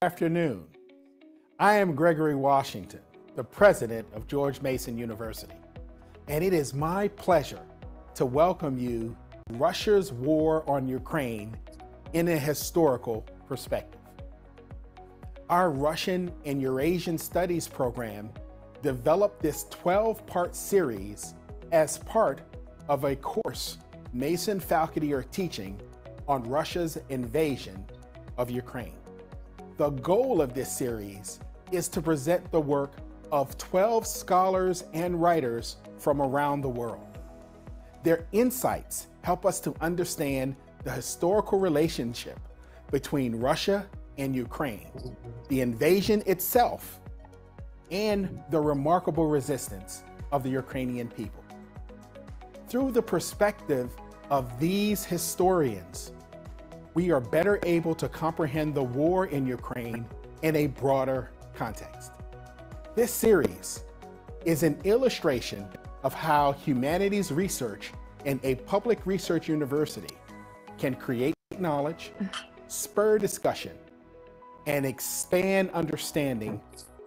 afternoon. I am Gregory Washington, the president of George Mason University, and it is my pleasure to welcome you Russia's war on Ukraine in a historical perspective. Our Russian and Eurasian Studies program developed this 12 part series as part of a course Mason faculty are teaching on Russia's invasion of Ukraine. The goal of this series is to present the work of 12 scholars and writers from around the world. Their insights help us to understand the historical relationship between Russia and Ukraine, the invasion itself, and the remarkable resistance of the Ukrainian people. Through the perspective of these historians, we are better able to comprehend the war in Ukraine in a broader context. This series is an illustration of how humanities research in a public research university can create knowledge, spur discussion, and expand understanding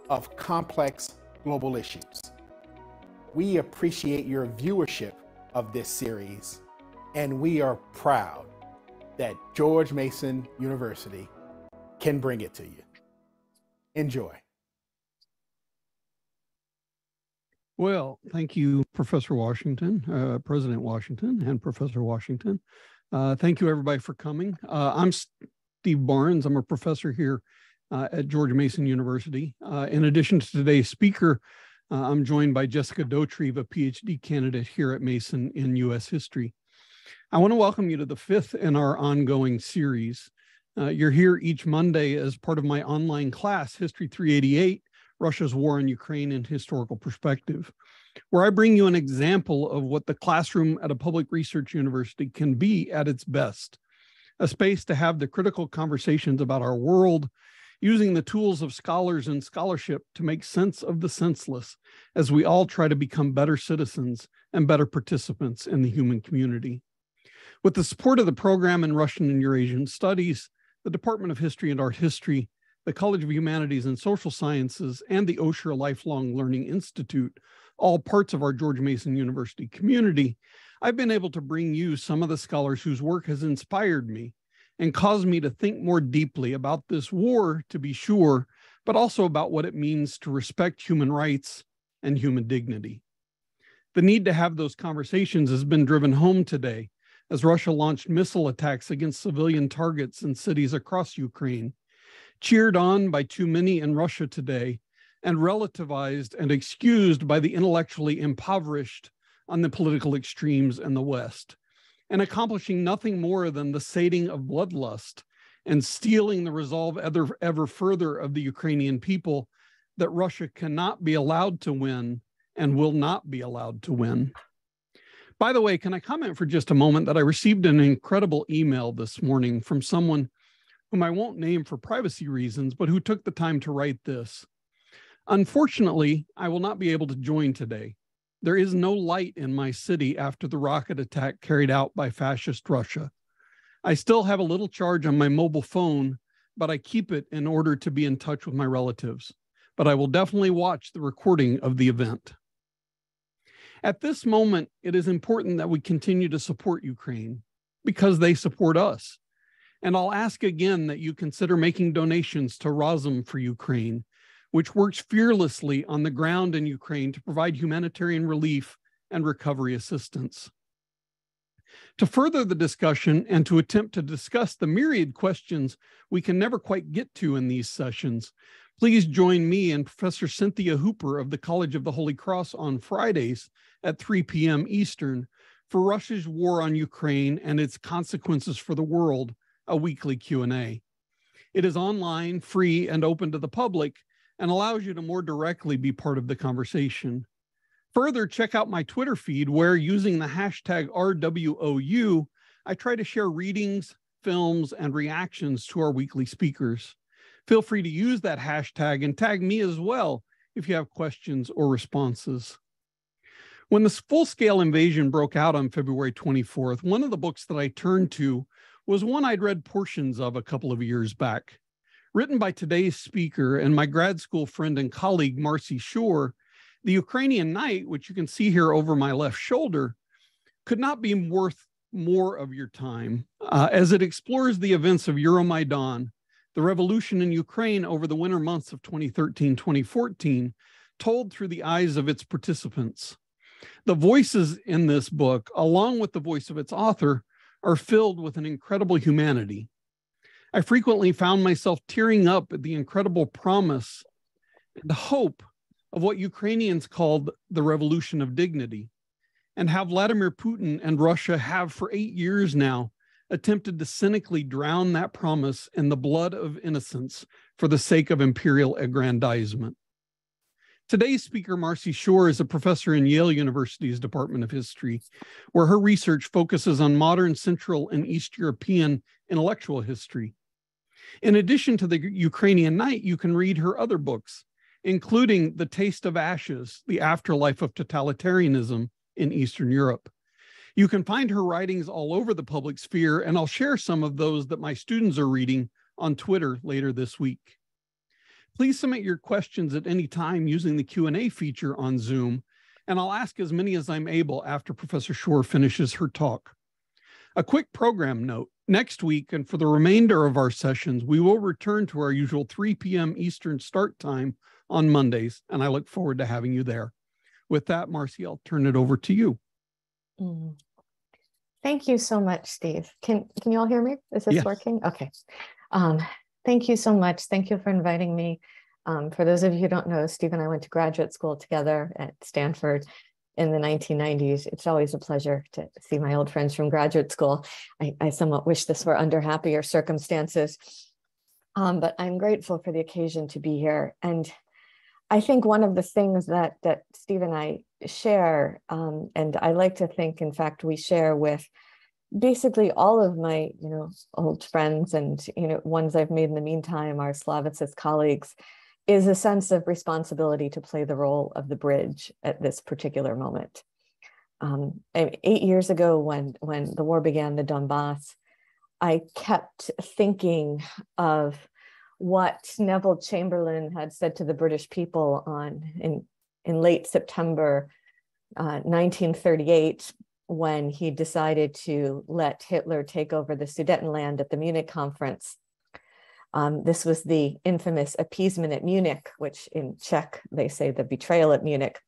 of complex global issues. We appreciate your viewership of this series, and we are proud that George Mason University can bring it to you. Enjoy. Well, thank you, Professor Washington, uh, President Washington, and Professor Washington. Uh, thank you, everybody, for coming. Uh, I'm Steve Barnes. I'm a professor here uh, at George Mason University. Uh, in addition to today's speaker, uh, I'm joined by Jessica Dautrieve, a PhD candidate here at Mason in U.S. history. I want to welcome you to the fifth in our ongoing series. Uh, you're here each Monday as part of my online class, History 388 Russia's War in Ukraine in Historical Perspective, where I bring you an example of what the classroom at a public research university can be at its best a space to have the critical conversations about our world using the tools of scholars and scholarship to make sense of the senseless as we all try to become better citizens and better participants in the human community. With the support of the program in Russian and Eurasian Studies, the Department of History and Art History, the College of Humanities and Social Sciences, and the Osher Lifelong Learning Institute, all parts of our George Mason University community, I've been able to bring you some of the scholars whose work has inspired me and caused me to think more deeply about this war, to be sure, but also about what it means to respect human rights and human dignity. The need to have those conversations has been driven home today as Russia launched missile attacks against civilian targets in cities across Ukraine, cheered on by too many in Russia today, and relativized and excused by the intellectually impoverished on the political extremes in the West, and accomplishing nothing more than the sating of bloodlust and stealing the resolve ever, ever further of the Ukrainian people that Russia cannot be allowed to win and will not be allowed to win. By the way, can I comment for just a moment that I received an incredible email this morning from someone whom I won't name for privacy reasons, but who took the time to write this. Unfortunately, I will not be able to join today. There is no light in my city after the rocket attack carried out by fascist Russia. I still have a little charge on my mobile phone, but I keep it in order to be in touch with my relatives. But I will definitely watch the recording of the event. At this moment, it is important that we continue to support Ukraine because they support us. And I'll ask again that you consider making donations to Razom for Ukraine, which works fearlessly on the ground in Ukraine to provide humanitarian relief and recovery assistance. To further the discussion and to attempt to discuss the myriad questions we can never quite get to in these sessions, please join me and Professor Cynthia Hooper of the College of the Holy Cross on Fridays at 3 p.m. Eastern for Russia's war on Ukraine and its consequences for the world, a weekly Q&A. It is online, free, and open to the public and allows you to more directly be part of the conversation. Further, check out my Twitter feed where using the hashtag RWOU, I try to share readings, films, and reactions to our weekly speakers. Feel free to use that hashtag and tag me as well if you have questions or responses. When the full scale invasion broke out on February 24th, one of the books that I turned to was one I'd read portions of a couple of years back Written by today's speaker and my grad school friend and colleague, Marci Shore, the Ukrainian Night, which you can see here over my left shoulder, could not be worth more of your time uh, as it explores the events of Euromaidan, the revolution in Ukraine over the winter months of 2013 2014, told through the eyes of its participants. The voices in this book, along with the voice of its author, are filled with an incredible humanity. I frequently found myself tearing up at the incredible promise and hope of what Ukrainians called the revolution of dignity, and how Vladimir Putin and Russia have for eight years now attempted to cynically drown that promise in the blood of innocence for the sake of imperial aggrandizement. Today's speaker, Marci Shore, is a professor in Yale University's Department of History, where her research focuses on modern Central and East European intellectual history. In addition to the Ukrainian Night, you can read her other books, including The Taste of Ashes, The Afterlife of Totalitarianism in Eastern Europe. You can find her writings all over the public sphere, and I'll share some of those that my students are reading on Twitter later this week. Please submit your questions at any time using the Q&A feature on Zoom, and I'll ask as many as I'm able after Professor Shore finishes her talk. A quick program note, next week and for the remainder of our sessions, we will return to our usual 3 p.m. Eastern start time on Mondays, and I look forward to having you there. With that, Marci, I'll turn it over to you. Mm. Thank you so much, Steve. Can can you all hear me? Is this yes. working? Okay. Um, thank you so much. Thank you for inviting me. Um, for those of you who don't know, Steve and I went to graduate school together at Stanford in the 1990s. It's always a pleasure to see my old friends from graduate school. I, I somewhat wish this were under happier circumstances, um, but I'm grateful for the occasion to be here. And I think one of the things that that Steve and I share, um, and I like to think, in fact, we share with basically all of my, you know, old friends and you know ones I've made in the meantime, our Slavicist colleagues, is a sense of responsibility to play the role of the bridge at this particular moment. Um, eight years ago, when when the war began, the Donbass, I kept thinking of what Neville Chamberlain had said to the British people on in, in late September uh, 1938 when he decided to let Hitler take over the Sudetenland at the Munich conference. Um, this was the infamous appeasement at Munich, which in Czech they say the betrayal at Munich.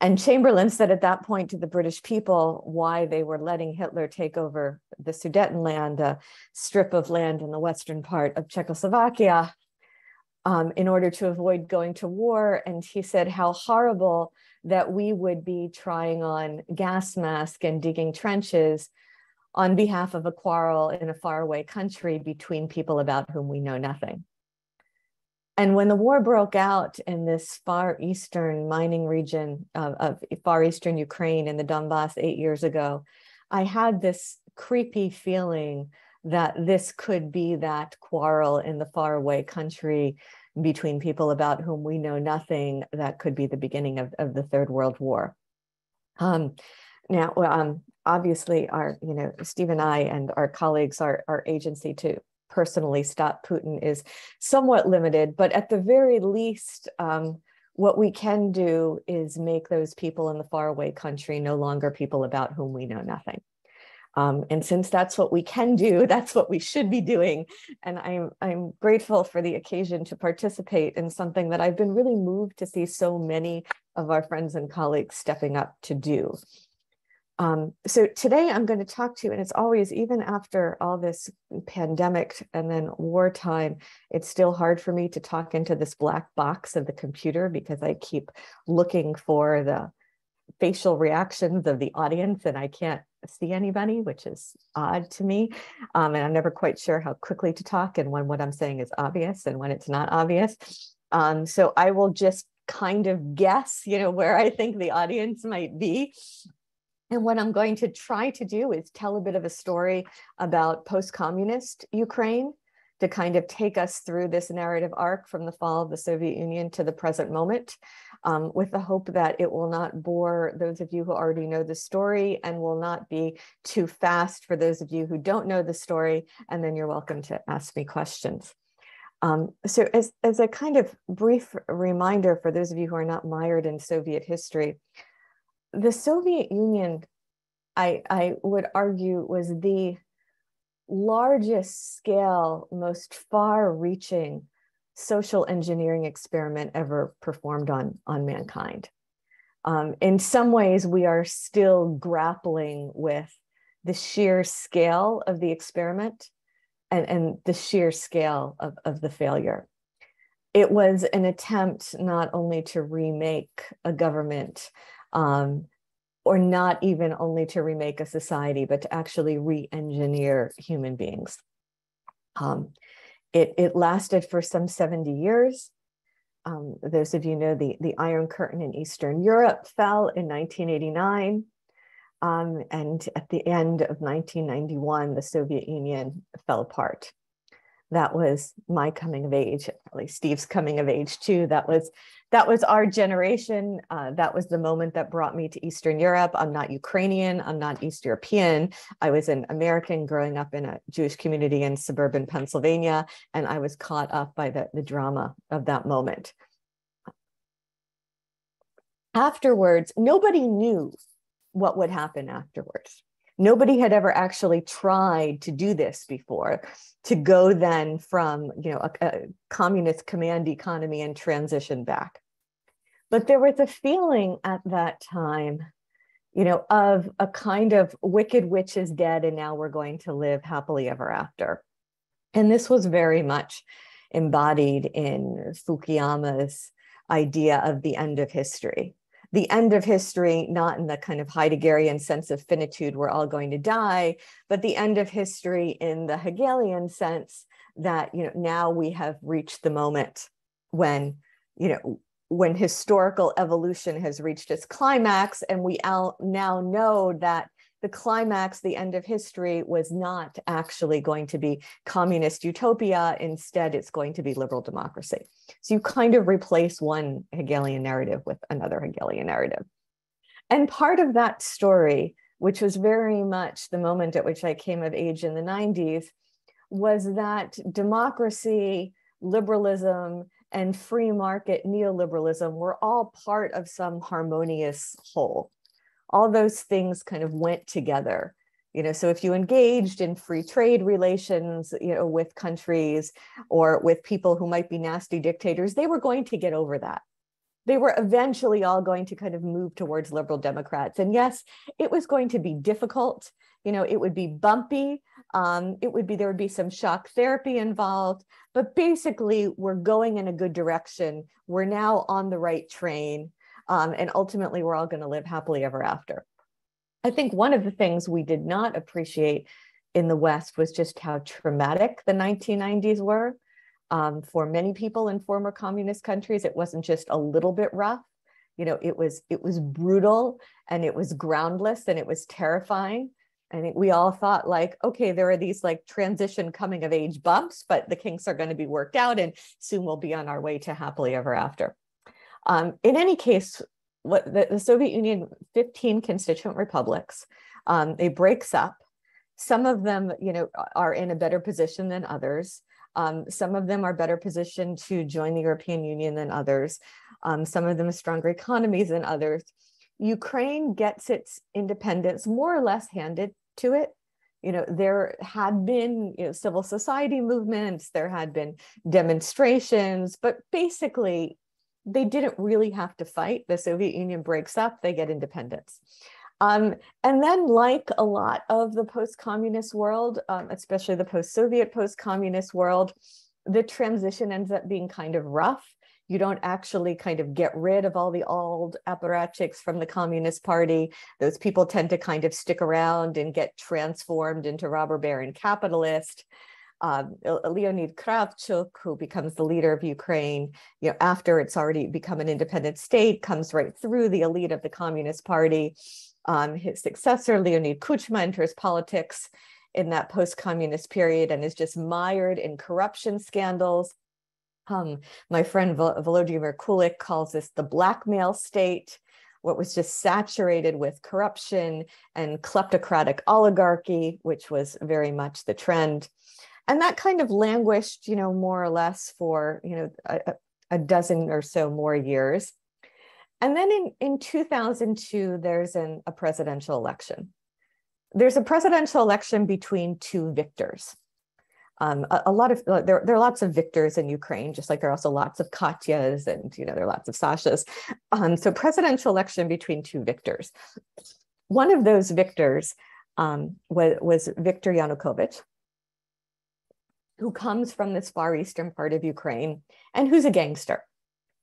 And Chamberlain said at that point to the British people why they were letting Hitler take over the Sudetenland, a strip of land in the western part of Czechoslovakia, um, in order to avoid going to war. And he said how horrible that we would be trying on gas mask and digging trenches on behalf of a quarrel in a faraway country between people about whom we know nothing. And when the war broke out in this far eastern mining region of, of, far eastern Ukraine in the Donbass eight years ago, I had this creepy feeling that this could be that quarrel in the faraway country between people about whom we know nothing that could be the beginning of, of the Third World War. Um, now, um, obviously, our, you know, Steve and I and our colleagues, our, our agency to personally stop Putin is somewhat limited, but at the very least, um, what we can do is make those people in the faraway country no longer people about whom we know nothing. Um, and since that's what we can do, that's what we should be doing. And I'm, I'm grateful for the occasion to participate in something that I've been really moved to see so many of our friends and colleagues stepping up to do. Um, so today I'm going to talk to you, and it's always, even after all this pandemic and then wartime, it's still hard for me to talk into this black box of the computer because I keep looking for the facial reactions of the audience and I can't see anybody, which is odd to me. Um, and I'm never quite sure how quickly to talk and when what I'm saying is obvious and when it's not obvious. Um, so I will just kind of guess, you know, where I think the audience might be. And what I'm going to try to do is tell a bit of a story about post communist Ukraine to kind of take us through this narrative arc from the fall of the Soviet Union to the present moment, um, with the hope that it will not bore those of you who already know the story and will not be too fast for those of you who don't know the story. And then you're welcome to ask me questions. Um, so as, as a kind of brief reminder for those of you who are not mired in Soviet history, the Soviet Union, I, I would argue, was the largest scale, most far reaching social engineering experiment ever performed on, on mankind. Um, in some ways, we are still grappling with the sheer scale of the experiment and, and the sheer scale of, of the failure. It was an attempt not only to remake a government um, or not even only to remake a society, but to actually re-engineer human beings. Um, it, it lasted for some 70 years. Um, those of you know the, the Iron Curtain in Eastern Europe fell in 1989. Um, and at the end of 1991, the Soviet Union fell apart. That was my coming of age, probably Steve's coming of age too. That was that was our generation. Uh, that was the moment that brought me to Eastern Europe. I'm not Ukrainian. I'm not East European. I was an American growing up in a Jewish community in suburban Pennsylvania, and I was caught up by the, the drama of that moment. Afterwards, nobody knew what would happen afterwards. Nobody had ever actually tried to do this before, to go then from you know a, a communist command economy and transition back. But there was a feeling at that time, you know, of a kind of wicked witch is dead, and now we're going to live happily ever after. And this was very much embodied in Fukuyama's idea of the end of history the end of history, not in the kind of Heideggerian sense of finitude, we're all going to die, but the end of history in the Hegelian sense that, you know, now we have reached the moment when, you know, when historical evolution has reached its climax and we all now know that the climax, the end of history, was not actually going to be communist utopia. Instead, it's going to be liberal democracy. So you kind of replace one Hegelian narrative with another Hegelian narrative. And part of that story, which was very much the moment at which I came of age in the 90s, was that democracy, liberalism, and free market neoliberalism were all part of some harmonious whole all those things kind of went together. You know so if you engaged in free trade relations you know with countries or with people who might be nasty dictators they were going to get over that. They were eventually all going to kind of move towards liberal democrats. And yes it was going to be difficult. You know it would be bumpy. Um, it would be there would be some shock therapy involved but basically we're going in a good direction. We're now on the right train um, and ultimately, we're all going to live happily ever after. I think one of the things we did not appreciate in the West was just how traumatic the 1990s were. Um, for many people in former communist countries, it wasn't just a little bit rough. You know, it was it was brutal and it was groundless and it was terrifying. I think we all thought like, okay, there are these like transition coming of age bumps, but the kinks are going to be worked out and soon we'll be on our way to happily ever after. Um, in any case, what the, the, Soviet Union, 15 constituent republics, um, it breaks up. Some of them, you know, are in a better position than others. Um, some of them are better positioned to join the European Union than others. Um, some of them have stronger economies than others. Ukraine gets its independence more or less handed to it you know there had been you know, civil society movements there had been demonstrations but basically they didn't really have to fight. The Soviet Union breaks up, they get independence. Um, and then, like a lot of the post communist world, um, especially the post Soviet, post communist world, the transition ends up being kind of rough. You don't actually kind of get rid of all the old apparatchiks from the Communist Party. Those people tend to kind of stick around and get transformed into robber baron capitalist um, Leonid Kravchuk, who becomes the leader of Ukraine, you know, after it's already become an independent state, comes right through the elite of the Communist Party. Um, his successor, Leonid Kuchma, enters politics in that post-communist period and is just mired in corruption scandals. Um, my friend Volodymyr Kulyk calls this the blackmail state what was just saturated with corruption and kleptocratic oligarchy, which was very much the trend. And that kind of languished, you know, more or less for, you know, a, a dozen or so more years. And then in, in 2002, there's an, a presidential election. There's a presidential election between two victors. Um, a, a, lot of uh, there, there are lots of victors in Ukraine, just like there are also lots of Katyas and you know there are lots of Sashas. Um, so presidential election between two victors. One of those victors um, was, was Viktor Yanukovych, who comes from this far eastern part of Ukraine and who's a gangster.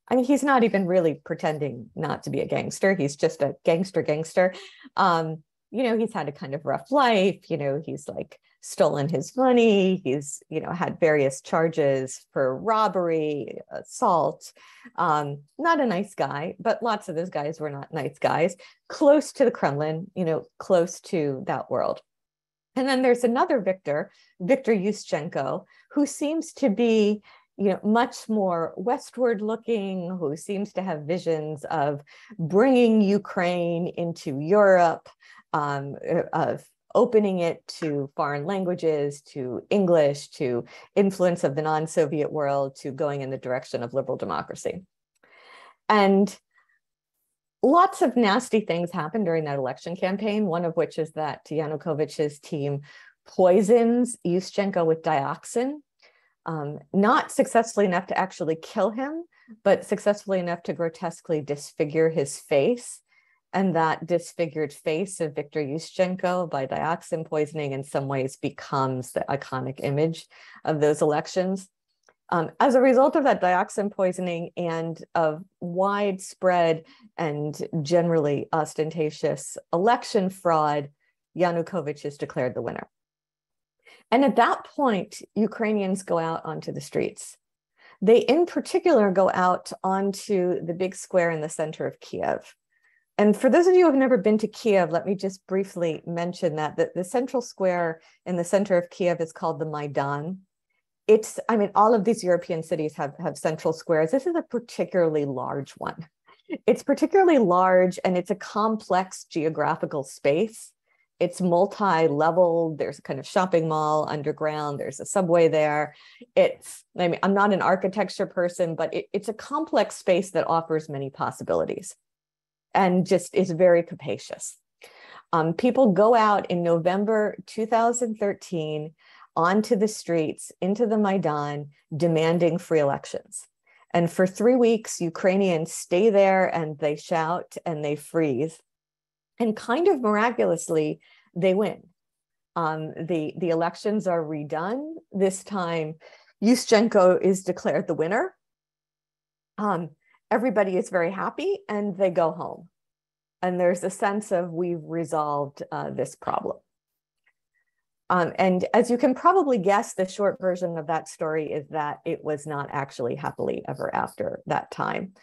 I mean, he's not even really pretending not to be a gangster. He's just a gangster gangster. Um, you know, he's had a kind of rough life. You know, he's like stolen his money. He's, you know, had various charges for robbery, assault. Um, not a nice guy, but lots of those guys were not nice guys. Close to the Kremlin, you know, close to that world. And then there's another Victor, Victor Yushchenko, who seems to be you know much more westward looking who seems to have visions of bringing ukraine into europe um, of opening it to foreign languages to english to influence of the non-soviet world to going in the direction of liberal democracy. And lots of nasty things happened during that election campaign, one of which is that Yanukovych's team poisons Yushchenko with dioxin, um, not successfully enough to actually kill him, but successfully enough to grotesquely disfigure his face. And that disfigured face of Viktor Yushchenko by dioxin poisoning in some ways becomes the iconic image of those elections. Um, as a result of that dioxin poisoning and of widespread and generally ostentatious election fraud, Yanukovych is declared the winner. And at that point, Ukrainians go out onto the streets. They, in particular, go out onto the big square in the center of Kiev. And for those of you who have never been to Kiev, let me just briefly mention that the, the central square in the center of Kiev is called the Maidan it's i mean all of these european cities have have central squares. This is a particularly large one. It's particularly large and it's a complex geographical space. It's multi-level. There's a kind of shopping mall underground. There's a subway there. It's i mean i'm not an architecture person but it, it's a complex space that offers many possibilities and just is very capacious. Um, people go out in november 2013 onto the streets, into the Maidan, demanding free elections. And for three weeks, Ukrainians stay there and they shout and they freeze. And kind of miraculously, they win. Um, the, the elections are redone. This time, Yushchenko is declared the winner. Um, everybody is very happy and they go home. And there's a sense of we've resolved uh, this problem. Um, and as you can probably guess, the short version of that story is that it was not actually happily ever after that time.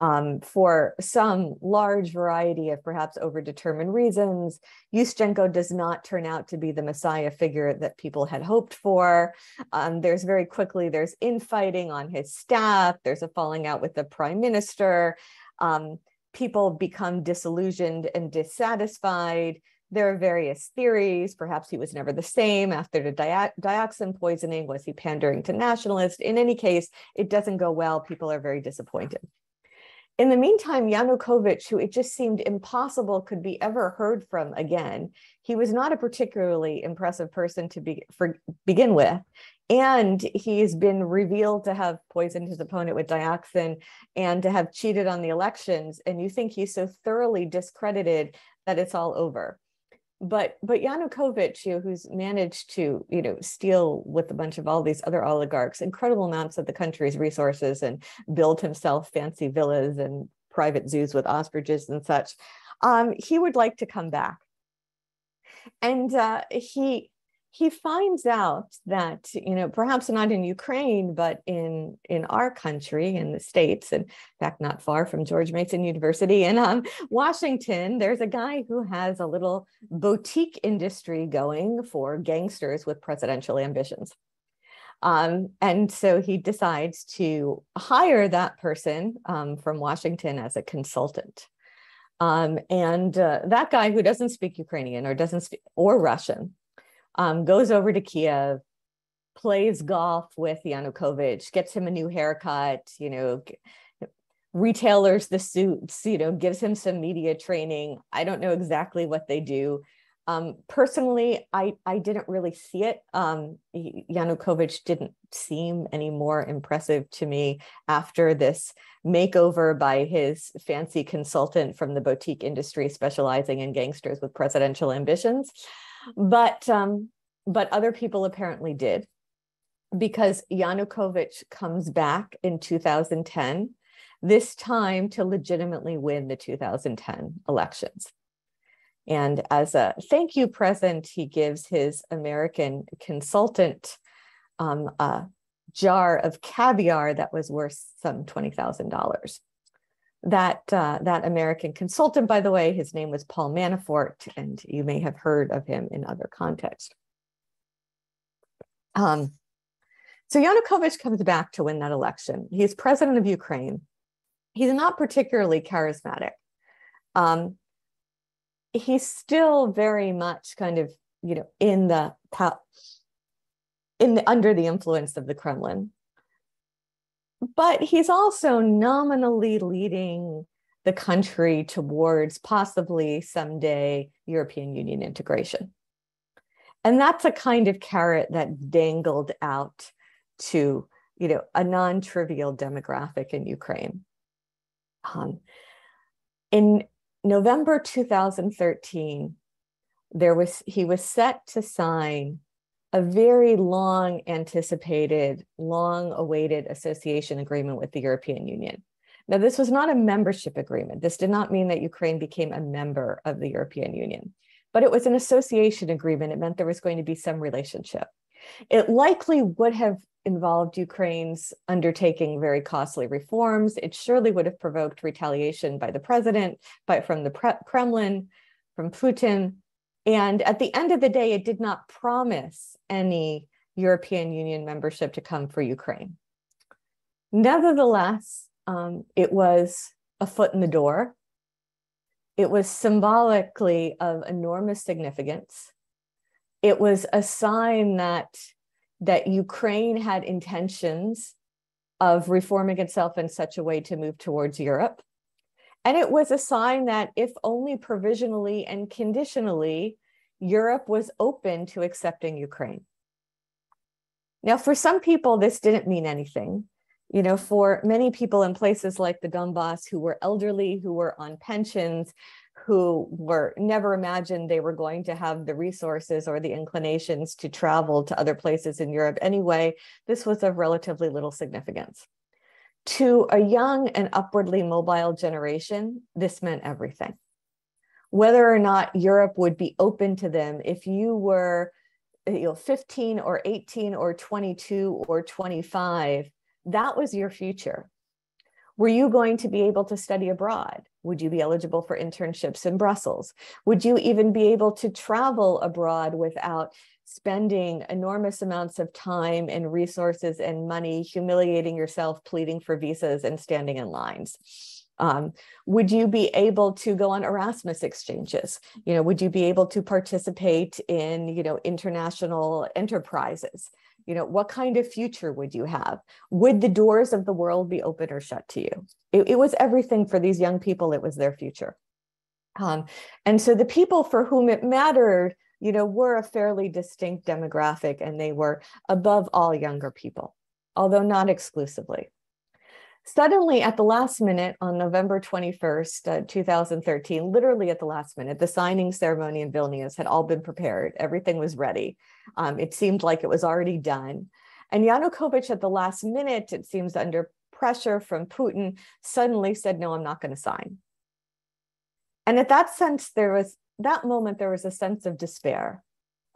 Um, for some large variety of perhaps overdetermined reasons, Yushchenko does not turn out to be the messiah figure that people had hoped for. Um, there's very quickly, there's infighting on his staff, there's a falling out with the prime minister. Um, people become disillusioned and dissatisfied there are various theories. Perhaps he was never the same after the dioxin poisoning. Was he pandering to nationalists? In any case, it doesn't go well. People are very disappointed. In the meantime, Yanukovych, who it just seemed impossible could be ever heard from again, he was not a particularly impressive person to be, for, begin with. And he's been revealed to have poisoned his opponent with dioxin and to have cheated on the elections. And you think he's so thoroughly discredited that it's all over but but Yanukovych, you know, who's managed to you know steal with a bunch of all these other oligarchs incredible amounts of the country's resources and build himself fancy villas and private zoos with ostriches and such, um, he would like to come back, and uh, he he finds out that you know perhaps not in ukraine but in in our country in the states and in fact not far from george mason university in um, washington there's a guy who has a little boutique industry going for gangsters with presidential ambitions. Um, and so he decides to hire that person um, from washington as a consultant. Um, and uh, that guy who doesn't speak ukrainian or doesn't speak or russian um, goes over to Kiev, plays golf with Yanukovych, gets him a new haircut, you know, retailers the suits, you know, gives him some media training. I don't know exactly what they do. Um, personally, I, I didn't really see it. Um, Yanukovych didn't seem any more impressive to me after this makeover by his fancy consultant from the boutique industry specializing in gangsters with presidential ambitions. But, um, but other people apparently did because Yanukovych comes back in 2010, this time to legitimately win the 2010 elections. And as a thank you present, he gives his American consultant um, a jar of caviar that was worth some $20,000. That, uh, that American consultant, by the way, his name was Paul Manafort, and you may have heard of him in other contexts. Um, so Yanukovych comes back to win that election. He's president of Ukraine. He's not particularly charismatic. Um, he's still very much kind of you know in the in the under the influence of the Kremlin. But he's also nominally leading the country towards possibly someday European Union integration. And that's a kind of carrot that dangled out to you know a non-trivial demographic in Ukraine. Um, in November 2013, there was he was set to sign a very long anticipated, long awaited association agreement with the European Union. Now, this was not a membership agreement. This did not mean that Ukraine became a member of the European Union, but it was an association agreement. It meant there was going to be some relationship. It likely would have involved Ukraine's undertaking very costly reforms. It surely would have provoked retaliation by the president, by, from the Kremlin, from Putin. And at the end of the day, it did not promise any European Union membership to come for Ukraine. Nevertheless, um, it was a foot in the door. It was symbolically of enormous significance. It was a sign that that Ukraine had intentions of reforming itself in such a way to move towards Europe. And it was a sign that, if only provisionally and conditionally, Europe was open to accepting Ukraine. Now, for some people, this didn't mean anything. You know, for many people in places like the Donbass who were elderly, who were on pensions, who were never imagined they were going to have the resources or the inclinations to travel to other places in Europe anyway, this was of relatively little significance. To a young and upwardly mobile generation, this meant everything. Whether or not Europe would be open to them, if you were uh, you know, 15 or 18 or 22 or 25, that was your future. Were you going to be able to study abroad? Would you be eligible for internships in Brussels? Would you even be able to travel abroad without spending enormous amounts of time and resources and money, humiliating yourself, pleading for visas, and standing in lines? Um, would you be able to go on Erasmus exchanges? You know, would you be able to participate in, you know, international enterprises? you know what kind of future would you have would the doors of the world be open or shut to you it, it was everything for these young people it was their future um, and so the people for whom it mattered you know were a fairly distinct demographic and they were above all younger people although not exclusively Suddenly, at the last minute on November 21st, uh, 2013, literally at the last minute, the signing ceremony in Vilnius had all been prepared. Everything was ready. Um, it seemed like it was already done. And Yanukovych, at the last minute, it seems under pressure from Putin, suddenly said, No, I'm not going to sign. And at that sense, there was that moment, there was a sense of despair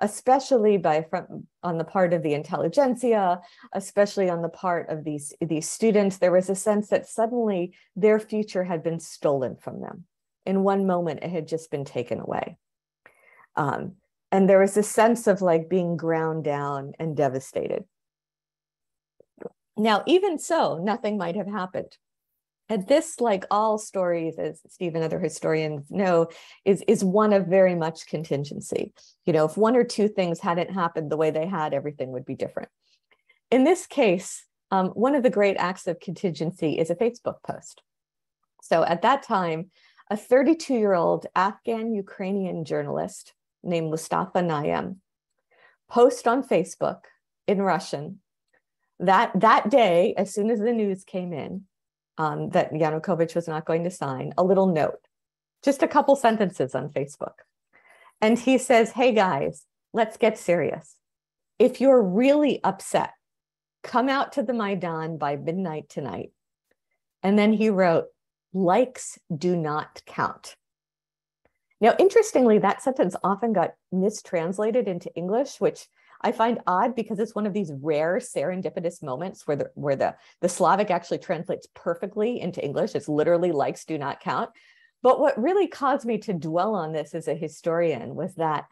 especially by from on the part of the intelligentsia, especially on the part of these, these students, there was a sense that suddenly their future had been stolen from them. In one moment, it had just been taken away. Um, and there was a sense of like being ground down and devastated. Now, even so, nothing might have happened and this like all stories as steve and other historians know is is one of very much contingency. You know if one or two things hadn't happened the way they had everything would be different. In this case, um, one of the great acts of contingency is a Facebook post. So at that time, a 32 year old Afghan Ukrainian journalist named Mustafa Nayem post on Facebook in Russian. That that day, as soon as the news came in um, that Yanukovych was not going to sign, a little note, just a couple sentences on Facebook. And he says, Hey guys, let's get serious. If you're really upset, come out to the Maidan by midnight tonight. And then he wrote, likes do not count. Now, interestingly, that sentence often got mistranslated into English, which I find odd because it's one of these rare serendipitous moments where the where the, the Slavic actually translates perfectly into English. It's literally likes do not count. But what really caused me to dwell on this as a historian was that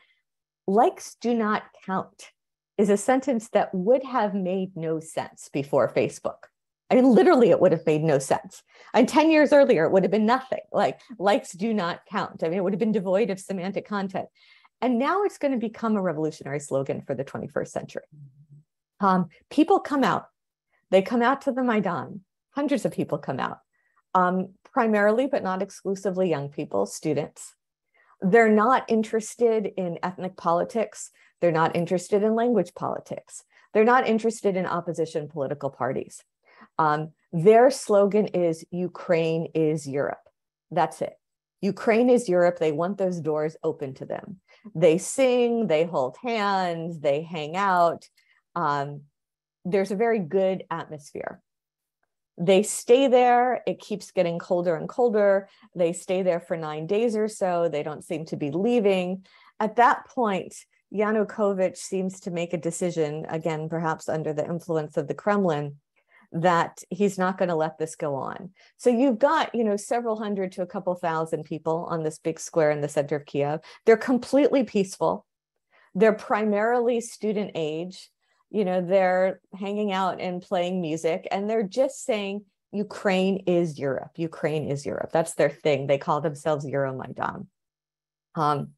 likes do not count is a sentence that would have made no sense before Facebook. I mean, literally, it would have made no sense. And 10 years earlier, it would have been nothing. Like, likes do not count. I mean, it would have been devoid of semantic content. And now it's going to become a revolutionary slogan for the 21st century. Um, people come out, they come out to the Maidan. Hundreds of people come out, um, primarily, but not exclusively, young people, students. They're not interested in ethnic politics. They're not interested in language politics. They're not interested in opposition political parties. Um, their slogan is Ukraine is Europe. That's it. Ukraine is Europe. They want those doors open to them. They sing, they hold hands, they hang out. Um, there's a very good atmosphere. They stay there. It keeps getting colder and colder. They stay there for nine days or so. They don't seem to be leaving. At that point, Yanukovych seems to make a decision, again, perhaps under the influence of the Kremlin, that he's not going to let this go on. So you've got, you know, several hundred to a couple thousand people on this big square in the center of Kiev. They're completely peaceful. They're primarily student age. You know, they're hanging out and playing music and they're just saying Ukraine is Europe. Ukraine is Europe. That's their thing. They call themselves Euromaidan. Um,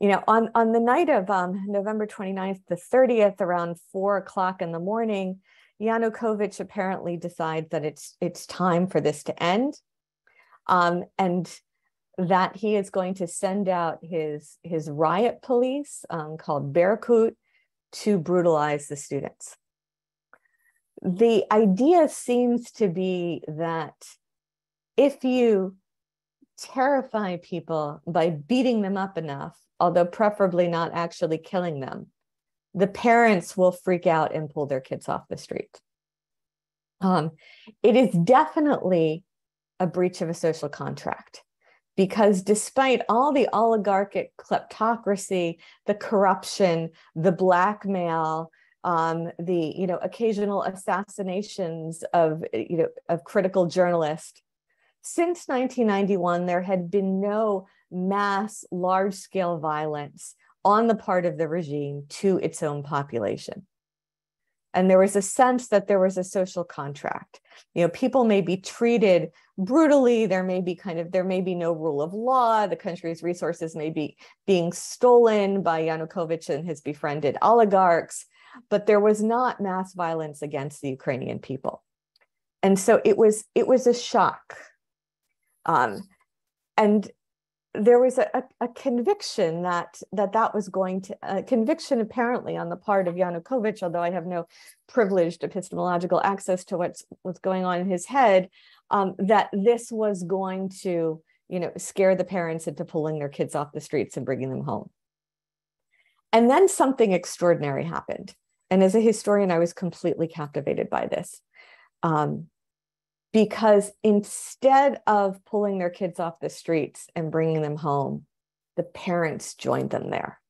you know, on, on the night of um, November 29th the 30th, around four o'clock in the morning, Yanukovych apparently decides that it's it's time for this to end, um, and that he is going to send out his his riot police um, called Berkut to brutalize the students. The idea seems to be that if you terrify people by beating them up enough, although preferably not actually killing them, the parents will freak out and pull their kids off the street. Um, it is definitely a breach of a social contract because despite all the oligarchic kleptocracy, the corruption, the blackmail, um, the you know occasional assassinations of you know of critical journalists, since 1991 there had been no mass large-scale violence on the part of the regime to its own population. And there was a sense that there was a social contract. You know, people may be treated brutally. There may be kind of, there may be no rule of law. The country's resources may be being stolen by Yanukovych and his befriended oligarchs, but there was not mass violence against the Ukrainian people. And so it was, it was a shock. Um, and there was a, a, conviction that that that was going to a conviction apparently on the part of Yanukovych, although I have no privileged epistemological access to what's what's going on in his head, um, that this was going to you know scare the parents into pulling their kids off the streets and bringing them home. And then something extraordinary happened, and as a historian, I was completely captivated by this. Um, because instead of pulling their kids off the streets and bringing them home, the parents joined them there.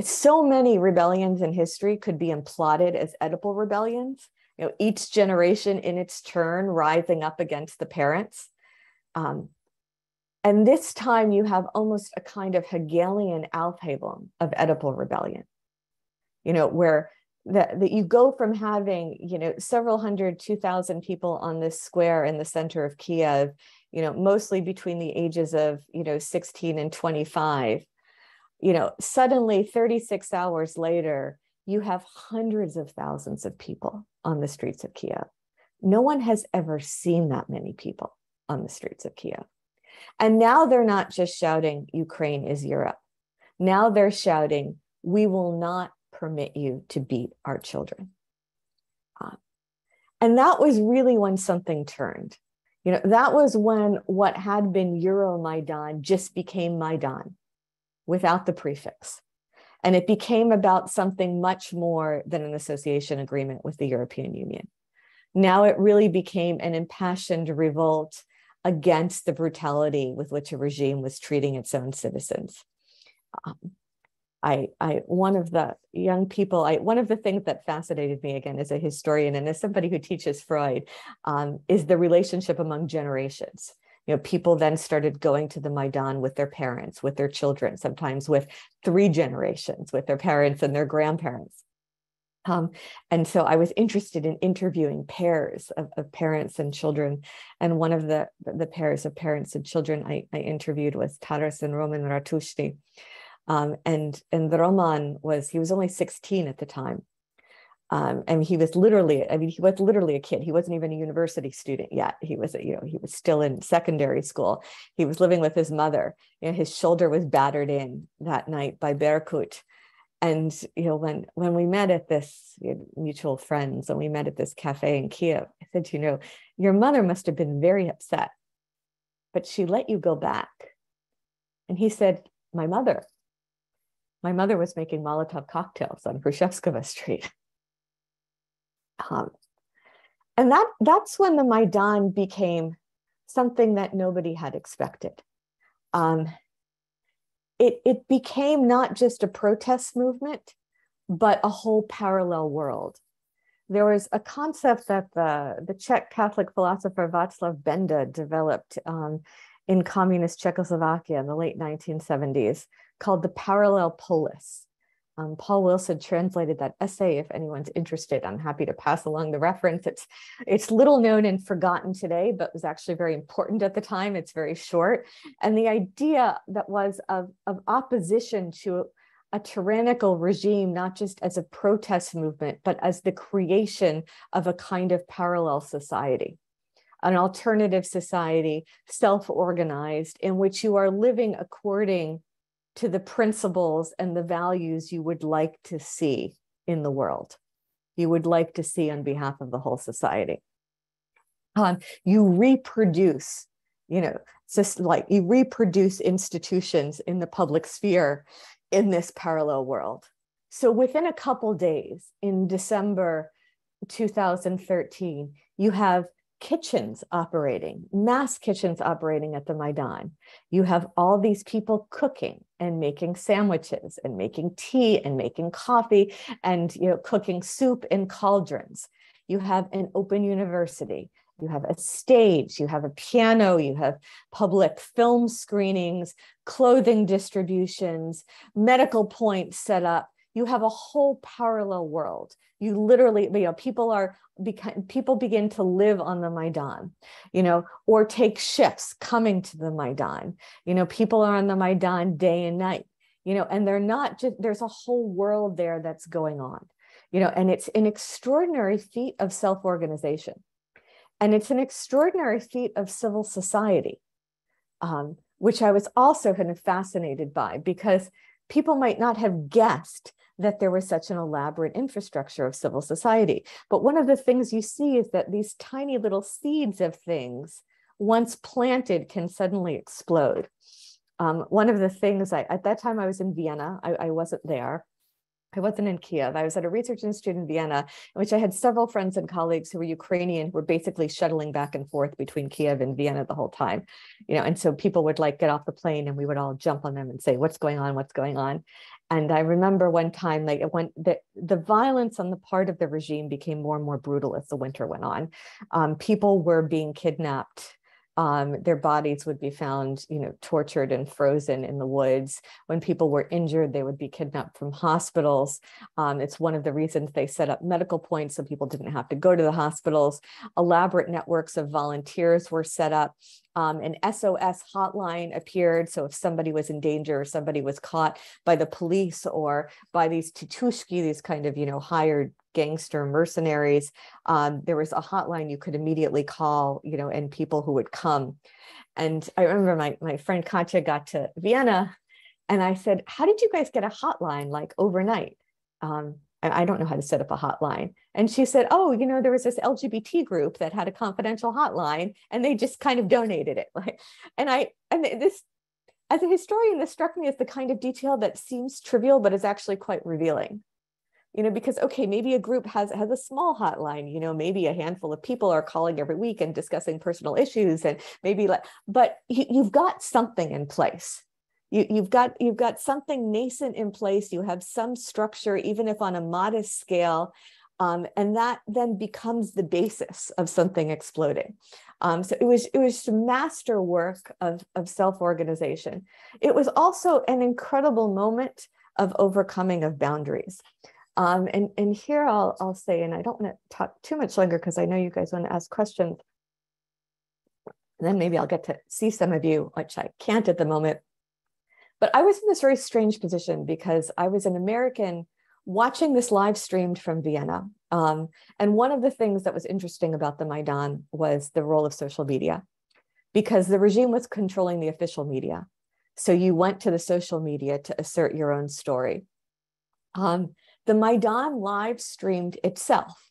So many rebellions in history could be imploded as Oedipal rebellions, you know, each generation in its turn rising up against the parents. Um, and this time you have almost a kind of Hegelian Aufhebung of Oedipal rebellion, you know, where that, that you go from having you know several hundred two thousand people on this square in the center of kiev you know mostly between the ages of you know 16 and 25 you know suddenly 36 hours later you have hundreds of thousands of people on the streets of Kiev. No one has ever seen that many people on the streets of Kiev. And now they're not just shouting, Ukraine is Europe. Now they're shouting, we will not permit you to beat our children. Uh, and that was really when something turned. You know, that was when what had been Euromaidan just became Maidan without the prefix. And it became about something much more than an association agreement with the European Union. Now it really became an impassioned revolt against the brutality with which a regime was treating its own citizens. Um, I, I, one of the young people, I, one of the things that fascinated me again as a historian and as somebody who teaches Freud um, is the relationship among generations. You know, people then started going to the Maidan with their parents, with their children, sometimes with three generations, with their parents and their grandparents. Um, and so I was interested in interviewing pairs of, of, parents and children. And one of the, the pairs of parents and children I, I interviewed was Taras and Roman Ratushny. Um, and, and the Roman was, he was only 16 at the time. Um, and he was literally, I mean, he was literally a kid. He wasn't even a university student yet. He was, you know, he was still in secondary school. He was living with his mother. You know, his shoulder was battered in that night by Berkut and you know when when we met at this you know, mutual friends and we met at this cafe in kiev i said you know your mother must have been very upset but she let you go back and he said my mother my mother was making molotov cocktails on Hrushevskaya street um, and that that's when the maidan became something that nobody had expected um, it, it became not just a protest movement, but a whole parallel world. There was a concept that the, the Czech Catholic philosopher Václav Benda developed um, in communist Czechoslovakia in the late 1970s called the parallel polis. Um, Paul Wilson translated that essay. If anyone's interested, I'm happy to pass along the reference. It's it's little known and forgotten today, but was actually very important at the time. It's very short, and the idea that was of of opposition to a tyrannical regime, not just as a protest movement, but as the creation of a kind of parallel society an alternative society, self organized, in which you are living according to the principles and the values you would like to see in the world, you would like to see on behalf of the whole society. Um, you reproduce, you know, just like you reproduce institutions in the public sphere in this parallel world. So within a couple days in December 2013, you have kitchens operating, mass kitchens operating at the Maidan. You have all these people cooking and making sandwiches and making tea and making coffee and you know cooking soup in cauldrons. You have an open university. You have a stage, you have a piano, you have public film screenings, clothing distributions, medical points set up. You have a whole parallel world. You literally, you know, people are people begin to live on the Maidan, you know, or take shifts coming to the Maidan. You know, people are on the Maidan day and night, you know, and they're not just, there's a whole world there that's going on, you know, and it's an extraordinary feat of self organization. And it's an extraordinary feat of civil society, um, which I was also kind of fascinated by because people might not have guessed that there was such an elaborate infrastructure of civil society. But one of the things you see is that these tiny little seeds of things, once planted, can suddenly explode. Um, one of the things I, at that time I was in Vienna, I, I wasn't there. I wasn't in Kiev. I was at a research institute in Vienna, in which I had several friends and colleagues who were Ukrainian, who were basically shuttling back and forth between Kiev and Vienna the whole time. You know, and so people would like get off the plane and we would all jump on them and say, What's going on? What's going on? And I remember one time, like when the, the violence on the part of the regime became more and more brutal as the winter went on. Um, people were being kidnapped Um, their bodies would be found, you know, tortured and frozen in the woods. When people were injured, they would be kidnapped from hospitals. Um, it's one of the reasons they set up medical points so people didn't have to go to the hospitals. Elaborate networks of volunteers were set up. Um, an SOS hotline appeared. So if somebody was in danger or somebody was caught by the police or by these titushki, these kind of, you know, hired gangster mercenaries. Um, there was a hotline you could immediately call, you know, and people who would come. And I remember my, my friend Katya got to Vienna and I said, How did you guys get a hotline like overnight? Um, I, I don't know how to set up a hotline. And she said, Oh, you know, there was this LGBT group that had a confidential hotline and they just kind of donated it. Like, and I, and this, as a historian, this struck me as the kind of detail that seems trivial, but is actually quite revealing you know because okay maybe a group has has a small hotline you know maybe a handful of people are calling every week and discussing personal issues and maybe like but you, you've got something in place. You, you've got you've got something nascent in place. You have some structure even if on a modest scale um, and that then becomes the basis of something exploding. Um, so it was it was master work of, of self-organization. It was also an incredible moment of overcoming of boundaries um, and, and here I'll, I'll say, and I don't want to talk too much longer because I know you guys want to ask questions. And then maybe I'll get to see some of you, which I can't at the moment. But I was in this very strange position because I was an American watching this live streamed from Vienna. Um, and one of the things that was interesting about the Maidan was the role of social media, because the regime was controlling the official media. So you went to the social media to assert your own story. Um, the Maidan live streamed itself.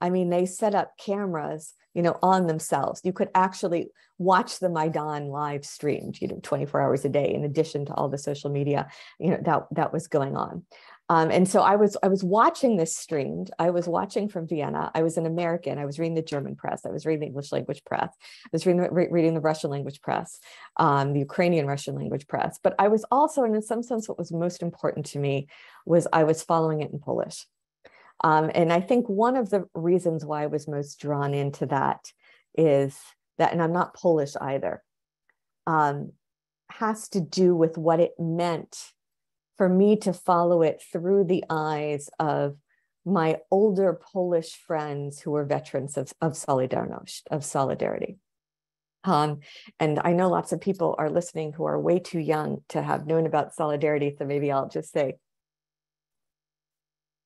I mean, they set up cameras, you know, on themselves. You could actually watch the Maidan live streamed, you know, 24 hours a day, in addition to all the social media, you know, that that was going on. Um, and so I was I was watching this streamed. I was watching from Vienna. I was an American. I was reading the German press. I was reading the English language press. I was reading re- reading the Russian language press, um, the Ukrainian Russian language press. But I was also, and in some sense, what was most important to me was I was following it in Polish. Um, and I think one of the reasons why I was most drawn into that is that, and I'm not Polish either, um, has to do with what it meant for me to follow it through the eyes of my older Polish friends who were veterans of, of Solidarność, of Solidarity. Um, and I know lots of people are listening who are way too young to have known about Solidarity, so maybe I'll just say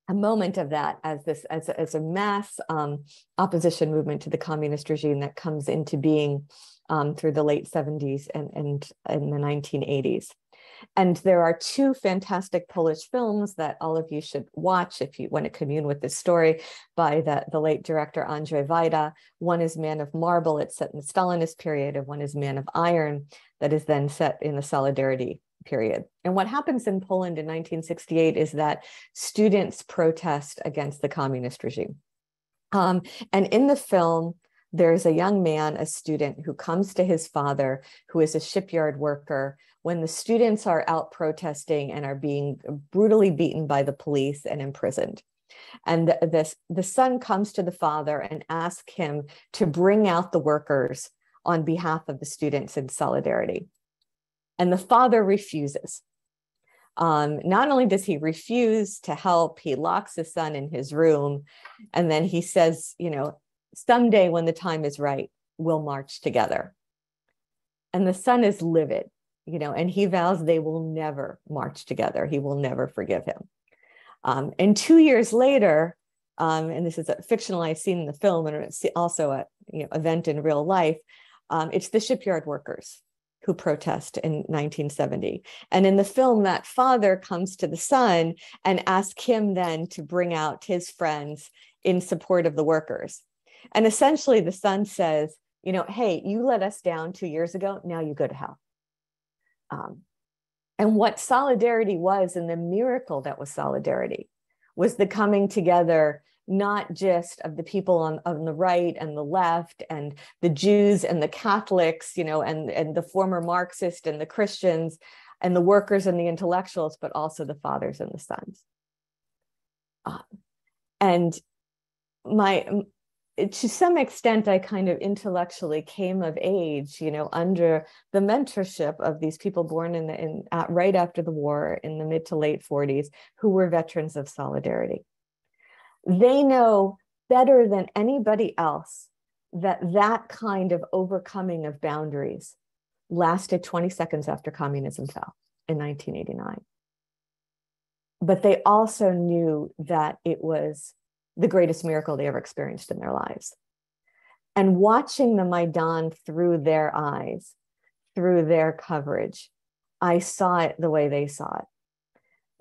a moment of that as this as, as a mass um, opposition movement to the communist regime that comes into being um, through the late 70s and, and in the 1980s. And there are two fantastic Polish films that all of you should watch if you want to commune with this story by the, the late director Andrzej Wajda. One is Man of Marble, it's set in the Stalinist period, and one is Man of Iron, that is then set in the Solidarity period. And what happens in Poland in 1968 is that students protest against the communist regime. Um, and in the film, there's a young man, a student, who comes to his father, who is a shipyard worker, when the students are out protesting and are being brutally beaten by the police and imprisoned. And the, this, the son comes to the father and asks him to bring out the workers on behalf of the students in solidarity. And the father refuses. Um, not only does he refuse to help, he locks his son in his room. And then he says, you know, someday when the time is right, we'll march together. And the son is livid you know, and he vows they will never march together. He will never forgive him. Um, and two years later, um, and this is a fictionalized scene in the film, and it's also a you know, event in real life. Um, it's the shipyard workers who protest in 1970. And in the film, that father comes to the son and asks him then to bring out his friends in support of the workers. And essentially, the son says, you know, hey, you let us down two years ago. Now you go to hell. Um, and what solidarity was, and the miracle that was solidarity, was the coming together not just of the people on, on the right and the left and the Jews and the Catholics, you know, and, and the former Marxist and the Christians and the workers and the intellectuals, but also the fathers and the sons. Um, and my to some extent, I kind of intellectually came of age, you know, under the mentorship of these people born in the in right after the war in the mid to late 40s who were veterans of solidarity. They know better than anybody else that that kind of overcoming of boundaries lasted 20 seconds after communism fell in 1989. But they also knew that it was the greatest miracle they ever experienced in their lives. And watching the Maidan through their eyes, through their coverage, I saw it the way they saw it.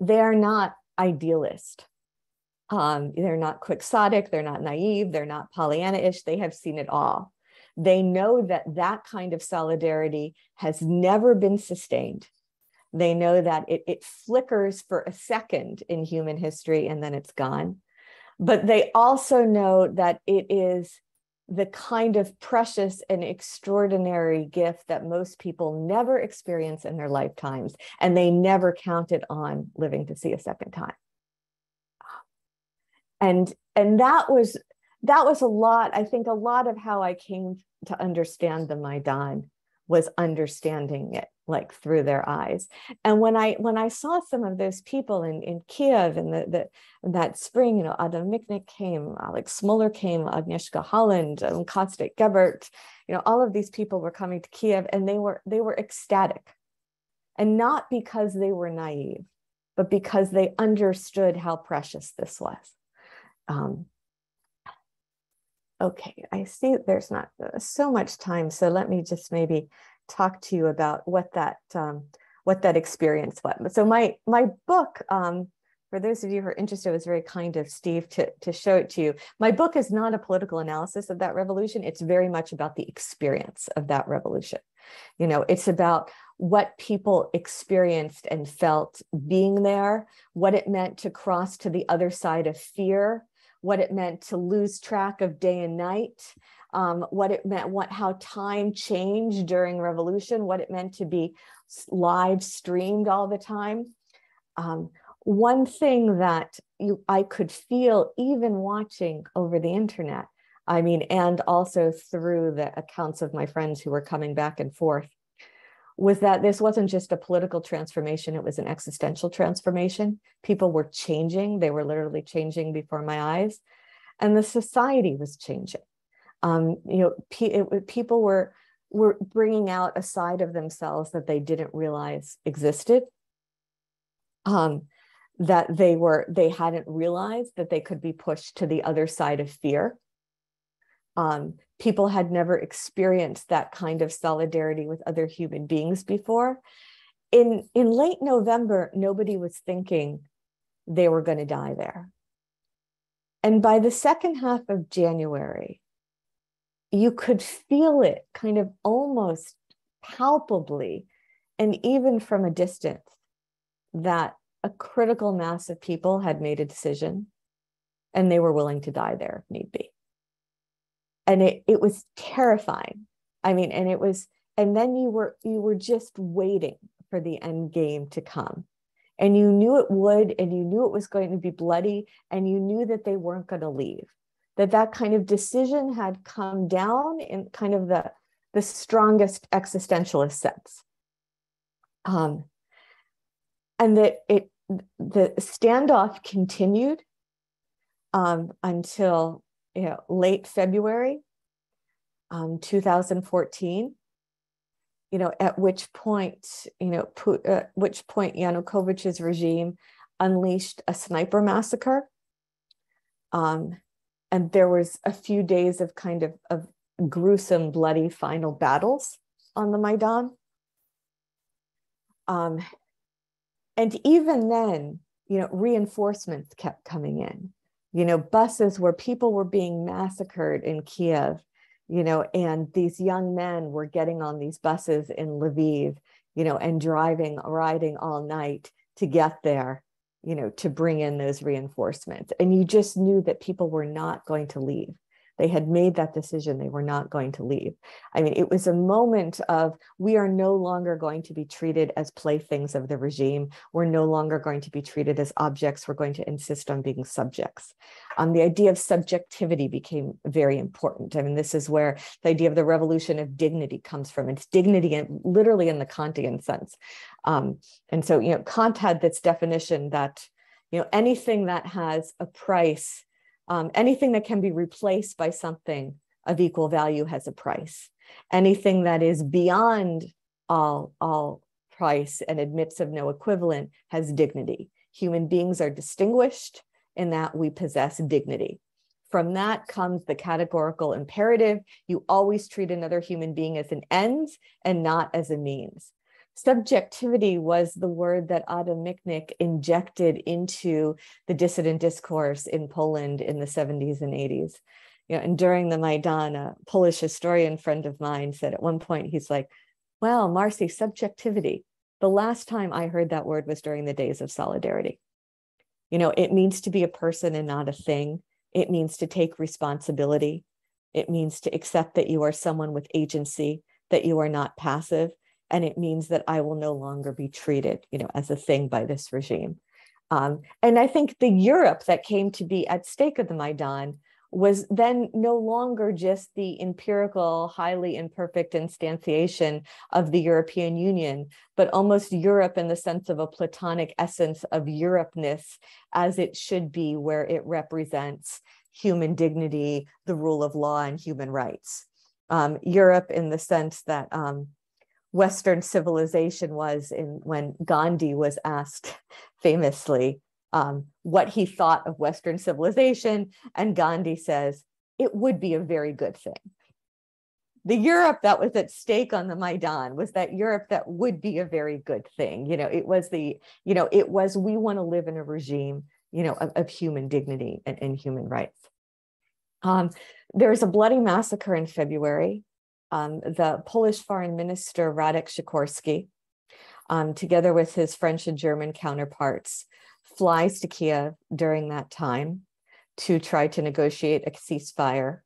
They are not idealist. Um, they're not quixotic. They're not naive. They're not Pollyanna-ish. They have seen it all. They know that that kind of solidarity has never been sustained. They know that it, it flickers for a second in human history and then it's gone but they also know that it is the kind of precious and extraordinary gift that most people never experience in their lifetimes and they never counted on living to see a second time. And and that was that was a lot i think a lot of how i came to understand the maidan was understanding it like through their eyes. And when i when i saw some of those people in in kiev in the, the that spring you know adam michnik came alex smolar came agnieszka holland um, kostek gebert you know all of these people were coming to kiev and they were they were ecstatic. And not because they were naive but because they understood how precious this was. Um, okay i see there's not uh, so much time so let me just maybe talk to you about what that um, what that experience was. So my my book, um, for those of you who are interested, was very kind of Steve to to show it to you. My book is not a political analysis of that revolution. It's very much about the experience of that revolution. You know, it's about what people experienced and felt being there, what it meant to cross to the other side of fear, what it meant to lose track of day and night, um, what it meant, what how time changed during revolution, what it meant to be live streamed all the time. Um, one thing that you, I could feel even watching over the internet, I mean, and also through the accounts of my friends who were coming back and forth, was that this wasn't just a political transformation, it was an existential transformation. People were changing, they were literally changing before my eyes, and the society was changing um, you know, pe it, people were were bringing out a side of themselves that they didn't realize existed. Um, that they were they hadn't realized that they could be pushed to the other side of fear. Um, people had never experienced that kind of solidarity with other human beings before. In in late November, nobody was thinking they were going to die there. And by the second half of January, you could feel it kind of almost palpably and even from a distance that a critical mass of people had made a decision and they were willing to die there if need be. And it, it was terrifying. I mean and it was and then you were you were just waiting for the end game to come. And you knew it would and you knew it was going to be bloody and you knew that they weren't going to leave that that kind of decision had come down in kind of the, the strongest existentialist sense. Um, and that it the standoff continued um, until you know, late February um, 2014. You know, at which point, you know, uh, which point Yanukovych's regime unleashed a sniper massacre um, and there was a few days of kind of, of gruesome, bloody final battles on the Maidan. Um, and even then, you know, reinforcements kept coming in. You know, buses where people were being massacred in Kiev, you know, and these young men were getting on these buses in Lviv, you know, and driving, riding all night to get there you know, to bring in those reinforcements. And you just knew that people were not going to leave. They had made that decision. They were not going to leave. I mean, it was a moment of we are no longer going to be treated as playthings of the regime. We're no longer going to be treated as objects. We're going to insist on being subjects. Um, the idea of subjectivity became very important. I mean, this is where the idea of the revolution of dignity comes from. It's dignity, and literally in the Kantian sense. Um, and so, you know, Kant had this definition that, you know, anything that has a price um, anything that can be replaced by something of equal value has a price. Anything that is beyond all, all price and admits of no equivalent has dignity. Human beings are distinguished in that we possess dignity. From that comes the categorical imperative. You always treat another human being as an end and not as a means subjectivity was the word that Adam Michnik injected into the dissident discourse in Poland in the 70s and 80s. You know, and during the Maidan, a Polish historian friend of mine said at one point, he's like, well, Marci, subjectivity. The last time I heard that word was during the days of solidarity. You know, it means to be a person and not a thing. It means to take responsibility. It means to accept that you are someone with agency, that you are not passive, and it means that I will no longer be treated, you know, as a thing by this regime. Um, and I think the Europe that came to be at stake of the Maidan was then no longer just the empirical, highly imperfect instantiation of the European Union, but almost Europe in the sense of a Platonic essence of Europeness as it should be, where it represents human dignity, the rule of law, and human rights. Um, Europe in the sense that um, Western civilization was in when Gandhi was asked famously um, what he thought of Western civilization, and Gandhi says it would be a very good thing. The Europe that was at stake on the Maidan was that Europe that would be a very good thing. You know, it was the, you know, it was we want to live in a regime, you know, of, of human dignity and, and human rights. Um, there was a bloody massacre in February um, the Polish foreign minister Radek Sikorski, um, together with his French and German counterparts, flies to Kiev during that time to try to negotiate a ceasefire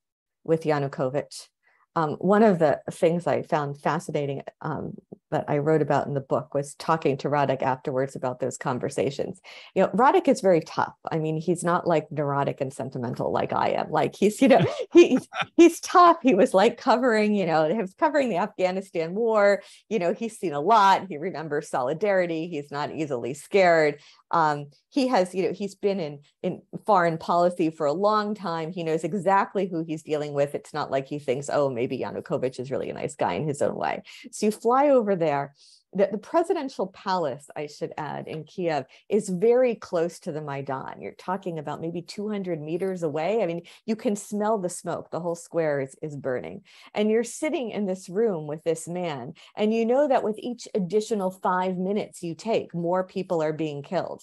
with Yanukovych. Um, one of the things I found fascinating um, that I wrote about in the book was talking to Radek afterwards about those conversations. You know, Radek is very tough. I mean, he's not like neurotic and sentimental like I am. Like he's, you know, he's he's tough. He was like covering, you know, he was covering the Afghanistan war. You know, he's seen a lot. He remembers solidarity. He's not easily scared. Um, he has, you know, he's been in in foreign policy for a long time. He knows exactly who he's dealing with. It's not like he thinks, oh, maybe Yanukovych is really a nice guy in his own way. So you fly over there. The, the presidential palace, I should add, in Kiev is very close to the Maidan. You're talking about maybe 200 meters away. I mean, you can smell the smoke. The whole square is, is burning. And you're sitting in this room with this man. And you know that with each additional five minutes you take, more people are being killed.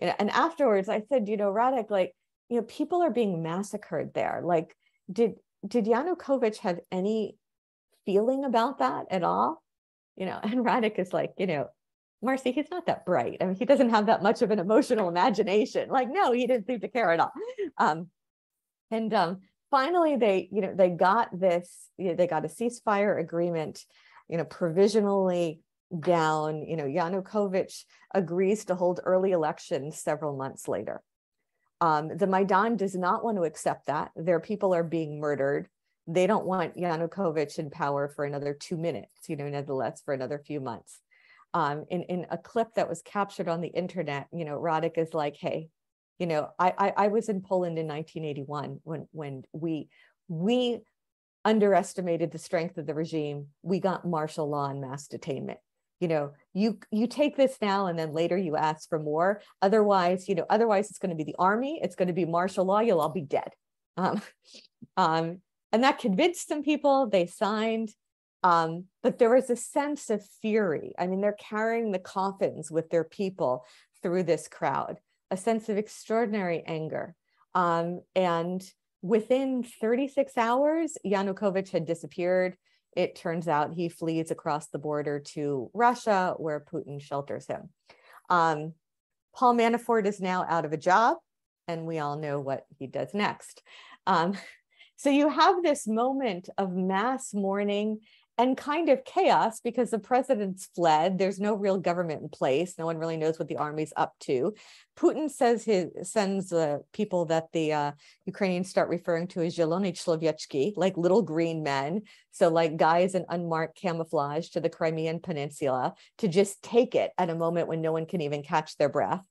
You know, and afterwards, I said, you know, Radek, like, you know, people are being massacred there. Like, did did Yanukovych have any feeling about that at all? You know, and Radek is like, you know, Marci, he's not that bright. I mean, he doesn't have that much of an emotional imagination. Like, no, he didn't seem to care at all. Um, and um, finally, they, you know, they got this, you know, they got a ceasefire agreement, you know, provisionally down. You know, Yanukovych agrees to hold early elections several months later. Um, the Maidan does not want to accept that. Their people are being murdered they don't want Yanukovych in power for another two minutes, you know, nevertheless, for another few months. Um, in, in a clip that was captured on the internet, you know, Radek is like, hey, you know, I, I, I was in Poland in 1981 when, when we, we underestimated the strength of the regime. We got martial law and mass detainment. You know, you you take this now and then later you ask for more. Otherwise, you know, otherwise it's going to be the army. It's going to be martial law. You'll all be dead. Um, um, and that convinced some people they signed um, but there was a sense of fury. I mean they're carrying the coffins with their people through this crowd a sense of extraordinary anger. Um, and within 36 hours yanukovych had disappeared. It turns out he flees across the border to russia where putin shelters him. Um, paul manafort is now out of a job and we all know what he does next. Um, So you have this moment of mass mourning and kind of chaos because the president's fled. There's no real government in place. No one really knows what the army's up to. Putin says he sends uh, people that the uh, Ukrainians start referring to as Zieloni Chloviechki, like little green men. So like guys in unmarked camouflage to the Crimean Peninsula to just take it at a moment when no one can even catch their breath.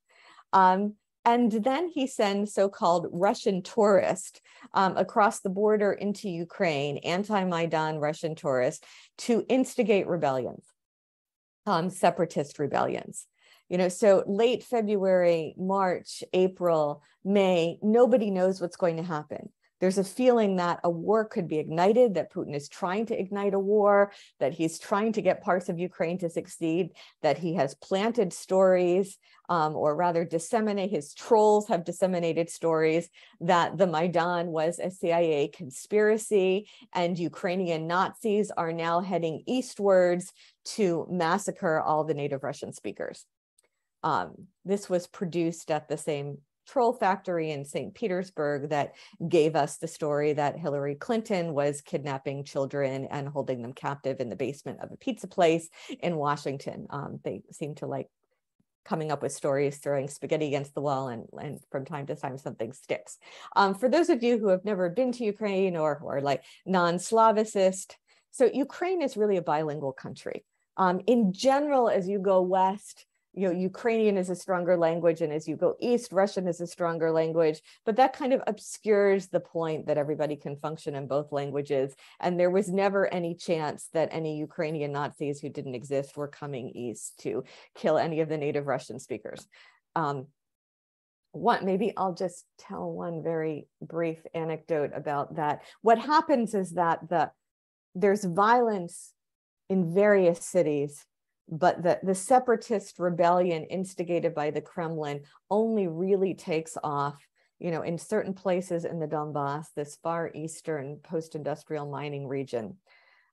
Um, and then he sends so-called Russian tourists um, across the border into Ukraine, anti-Maidan Russian tourists, to instigate rebellions, um, separatist rebellions. You know, so late February, March, April, May, nobody knows what's going to happen. There's a feeling that a war could be ignited, that Putin is trying to ignite a war, that he's trying to get parts of Ukraine to succeed, that he has planted stories, um, or rather disseminate, his trolls have disseminated stories that the Maidan was a CIA conspiracy and Ukrainian Nazis are now heading eastwards to massacre all the native Russian speakers. Um, this was produced at the same troll factory in St. Petersburg that gave us the story that Hillary Clinton was kidnapping children and holding them captive in the basement of a pizza place in Washington. Um, they seem to like coming up with stories, throwing spaghetti against the wall, and, and from time to time something sticks. Um, for those of you who have never been to Ukraine or who are like non-Slavicist, so Ukraine is really a bilingual country. Um, in general, as you go west, you know ukrainian is a stronger language and as you go east russian is a stronger language. But that kind of obscures the point that everybody can function in both languages. And there was never any chance that any ukrainian nazis who didn't exist were coming east to kill any of the native russian speakers. Um, what maybe i'll just tell one very brief anecdote about that. What happens is that the there's violence in various cities but the, the separatist rebellion instigated by the Kremlin only really takes off, you know, in certain places in the Donbass, this far eastern post-industrial mining region,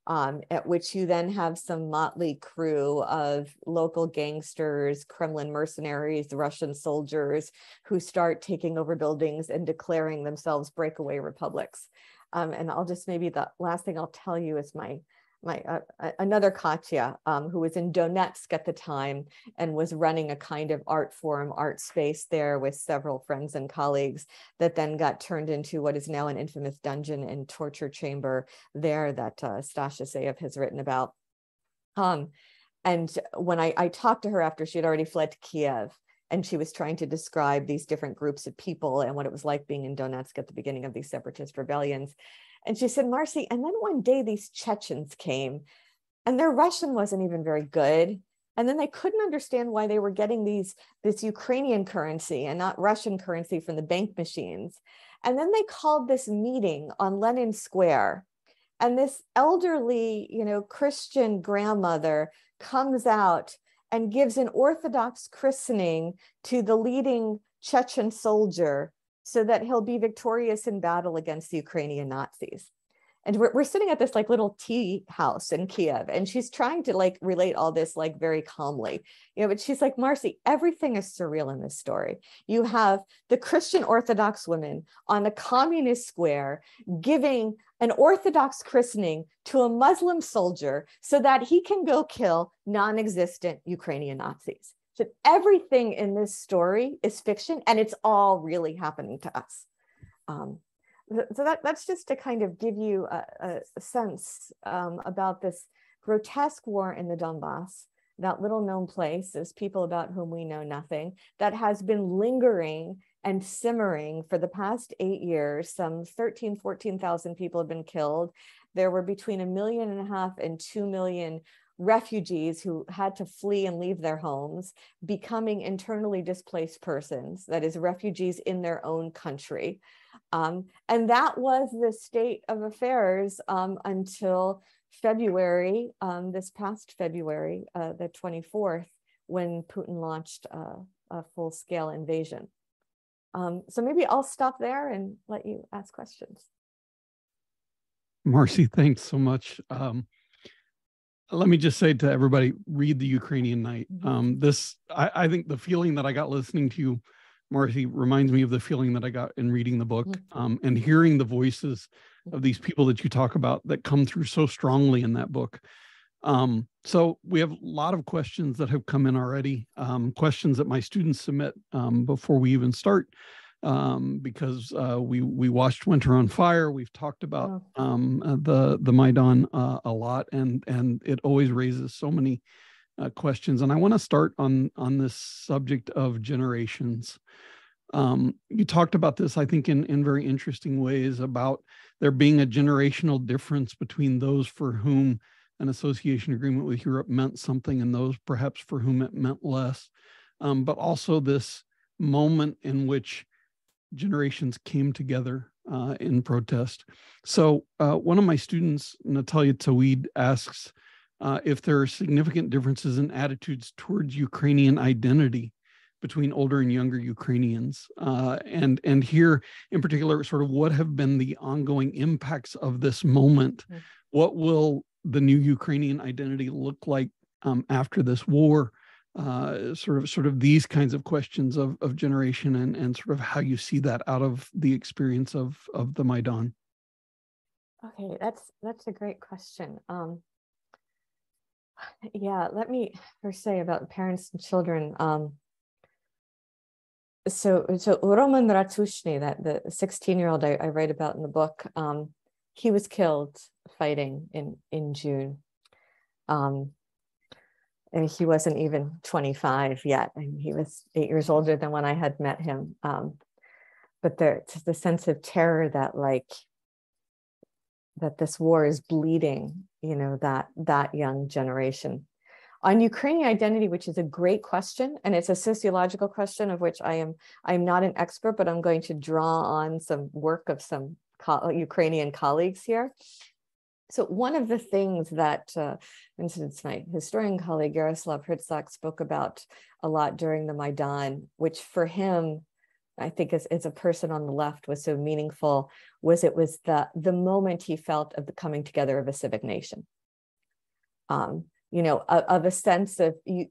um, at which you then have some motley crew of local gangsters, Kremlin mercenaries, Russian soldiers who start taking over buildings and declaring themselves breakaway republics. Um, and I'll just maybe the last thing I'll tell you is my my uh, another Katya um, who was in Donetsk at the time and was running a kind of art forum, art space there with several friends and colleagues that then got turned into what is now an infamous dungeon and torture chamber there that uh, Stas Aseyev has written about. Um, and when I, I talked to her after she had already fled to Kiev, and she was trying to describe these different groups of people and what it was like being in Donetsk at the beginning of these separatist rebellions. And she said, Marci, and then one day these Chechens came and their Russian wasn't even very good. And then they couldn't understand why they were getting these this Ukrainian currency and not Russian currency from the bank machines. And then they called this meeting on Lenin Square. And this elderly, you know, Christian grandmother comes out and gives an Orthodox christening to the leading Chechen soldier so that he'll be victorious in battle against the Ukrainian Nazis. And we're, we're sitting at this like little tea house in Kiev, and she's trying to like relate all this like very calmly, you know. But she's like, Marci, everything is surreal in this story. You have the Christian Orthodox women on a communist square giving an Orthodox christening to a Muslim soldier so that he can go kill non existent Ukrainian Nazis. So everything in this story is fiction and it's all really happening to us. Um, so that, that's just to kind of give you a, a sense um, about this grotesque war in the Donbass, that little known place, those people about whom we know nothing, that has been lingering and simmering for the past eight years. Some 13, 14,000 people have been killed. There were between a million and a half and two million refugees who had to flee and leave their homes, becoming internally displaced persons, that is, refugees in their own country. Um, and that was the state of affairs um, until February, um, this past February, uh, the 24th, when Putin launched uh, a full scale invasion. Um, so maybe I'll stop there and let you ask questions. Marci, thanks so much. Um, let me just say to everybody read the ukrainian night mm-hmm. um, this I, I, think the feeling that i got listening to you marci reminds me of the feeling that i got in reading the book mm-hmm. um, and hearing the voices of these people that you talk about that come through so strongly in that book. Um, so we have a lot of questions that have come in already, um, questions that my students submit um, before we even start, um, because uh, we we watched Winter on Fire. We've talked about oh. um, uh, the the Maidan uh, a lot, and and it always raises so many uh, questions. And I want to start on on this subject of generations. Um, you talked about this, I think, in in very interesting ways about there being a generational difference between those for whom an association agreement with Europe meant something and those perhaps for whom it meant less. Um, but also this moment in which generations came together uh, in protest. So uh, one of my students, Natalia Tawid, asks uh, if there are significant differences in attitudes towards Ukrainian identity between older and younger Ukrainians, uh, and and here in particular, sort of what have been the ongoing impacts of this moment. Mm-hmm. What will the new Ukrainian identity look like um, after this war? Uh, sort of sort of these kinds of questions of of generation and and sort of how you see that out of the experience of of the Maidan. Okay, that's that's a great question. Um, yeah, let me first say about parents and children. Um, so so Roman Ratushny, that the 16 year old I, I, write about in the book, um, he was killed fighting in in June. Um, and he wasn't even 25 yet. Mean, he was eight years older than when I had met him. Um, but the the sense of terror that like that this war is bleeding, you know, that that young generation. On Ukrainian identity, which is a great question, and it's a sociological question of which I am I'm not an expert, but I'm going to draw on some work of some co- Ukrainian colleagues here. So one of the things that, uh, my historian colleague Yaroslav Hrytsak spoke about a lot during the Maidan, which for him, I think as, as a person on the left was so meaningful, was it was the, the moment he felt of the coming together of a civic nation. Um, you know, of, of a sense of you,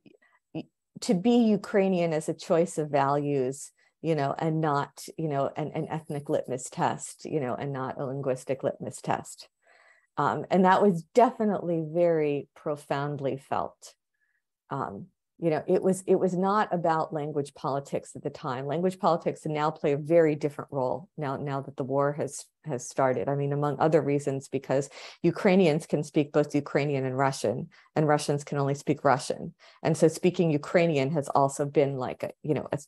to be Ukrainian as a choice of values, you know, and not, you know, an, an ethnic litmus test, you know, and not a linguistic litmus test. Um, and that was definitely very profoundly felt. Um, you know, it was it was not about language politics at the time. Language politics now play a very different role now now that the war has has started. I mean, among other reasons, because Ukrainians can speak both Ukrainian and Russian, and Russians can only speak Russian. And so speaking Ukrainian has also been like a, you know, a,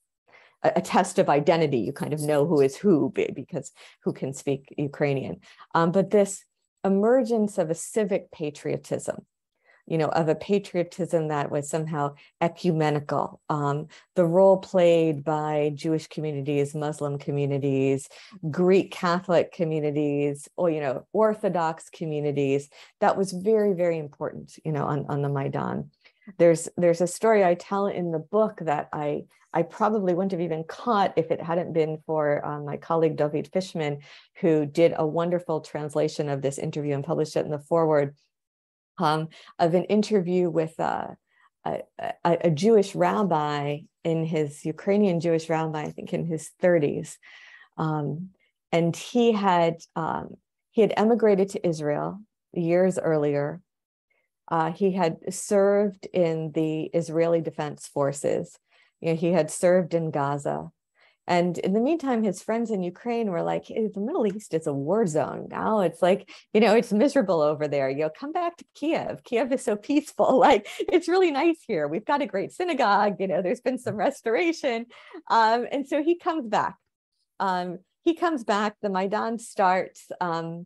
a test of identity. You kind of know who is who because who can speak Ukrainian. Um, but this emergence of a civic patriotism you know, of a patriotism that was somehow ecumenical. Um, the role played by Jewish communities, Muslim communities, Greek Catholic communities, or, you know, Orthodox communities, that was very, very important, you know, on, on the Maidan. There's, there's a story I tell in the book that I I probably wouldn't have even caught if it hadn't been for um, my colleague David Fishman, who did a wonderful translation of this interview and published it in the foreword um, of an interview with uh, a, a, a, Jewish rabbi in his Ukrainian Jewish rabbi, I think in his 30s. Um, and he had um, he had emigrated to Israel years earlier. Uh, he had served in the Israeli Defense Forces you know, he had served in Gaza. And in the meantime, his friends in Ukraine were like, hey, the Middle East is a war zone now. It's like, you know, it's miserable over there. You know, come back to Kiev. Kiev is so peaceful. Like, it's really nice here. We've got a great synagogue. You know, there's been some restoration. Um, and so he comes back. Um, he comes back. The Maidan starts. Um,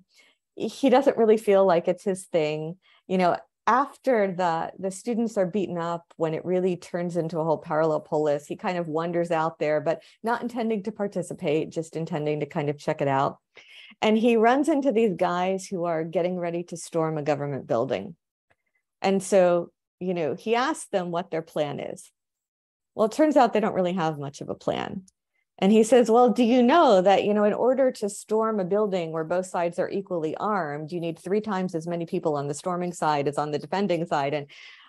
he doesn't really feel like it's his thing. You know, after the the students are beaten up when it really turns into a whole parallel polis he kind of wanders out there but not intending to participate just intending to kind of check it out. And he runs into these guys who are getting ready to storm a government building. And so you know he asks them what their plan is. Well it turns out they don't really have much of a plan and he says, Well, do you know that, you know, in order to storm a building where both sides are equally armed, you need three times as many people on the storming side as on the defending side. And,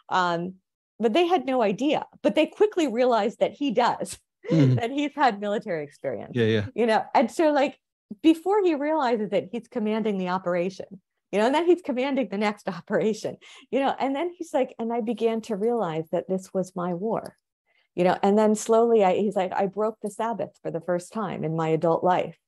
um, but they had no idea, but they quickly realized that he does, mm-hmm. that he's had military experience. Yeah. Yeah. You know, and so like, before he realizes it, he's commanding the operation, you know, and then he's commanding the next operation, you know, and then he's like, and I began to realize that this was my war, you know, and then slowly I, he's like, I broke the Sabbath for the first time in my adult life.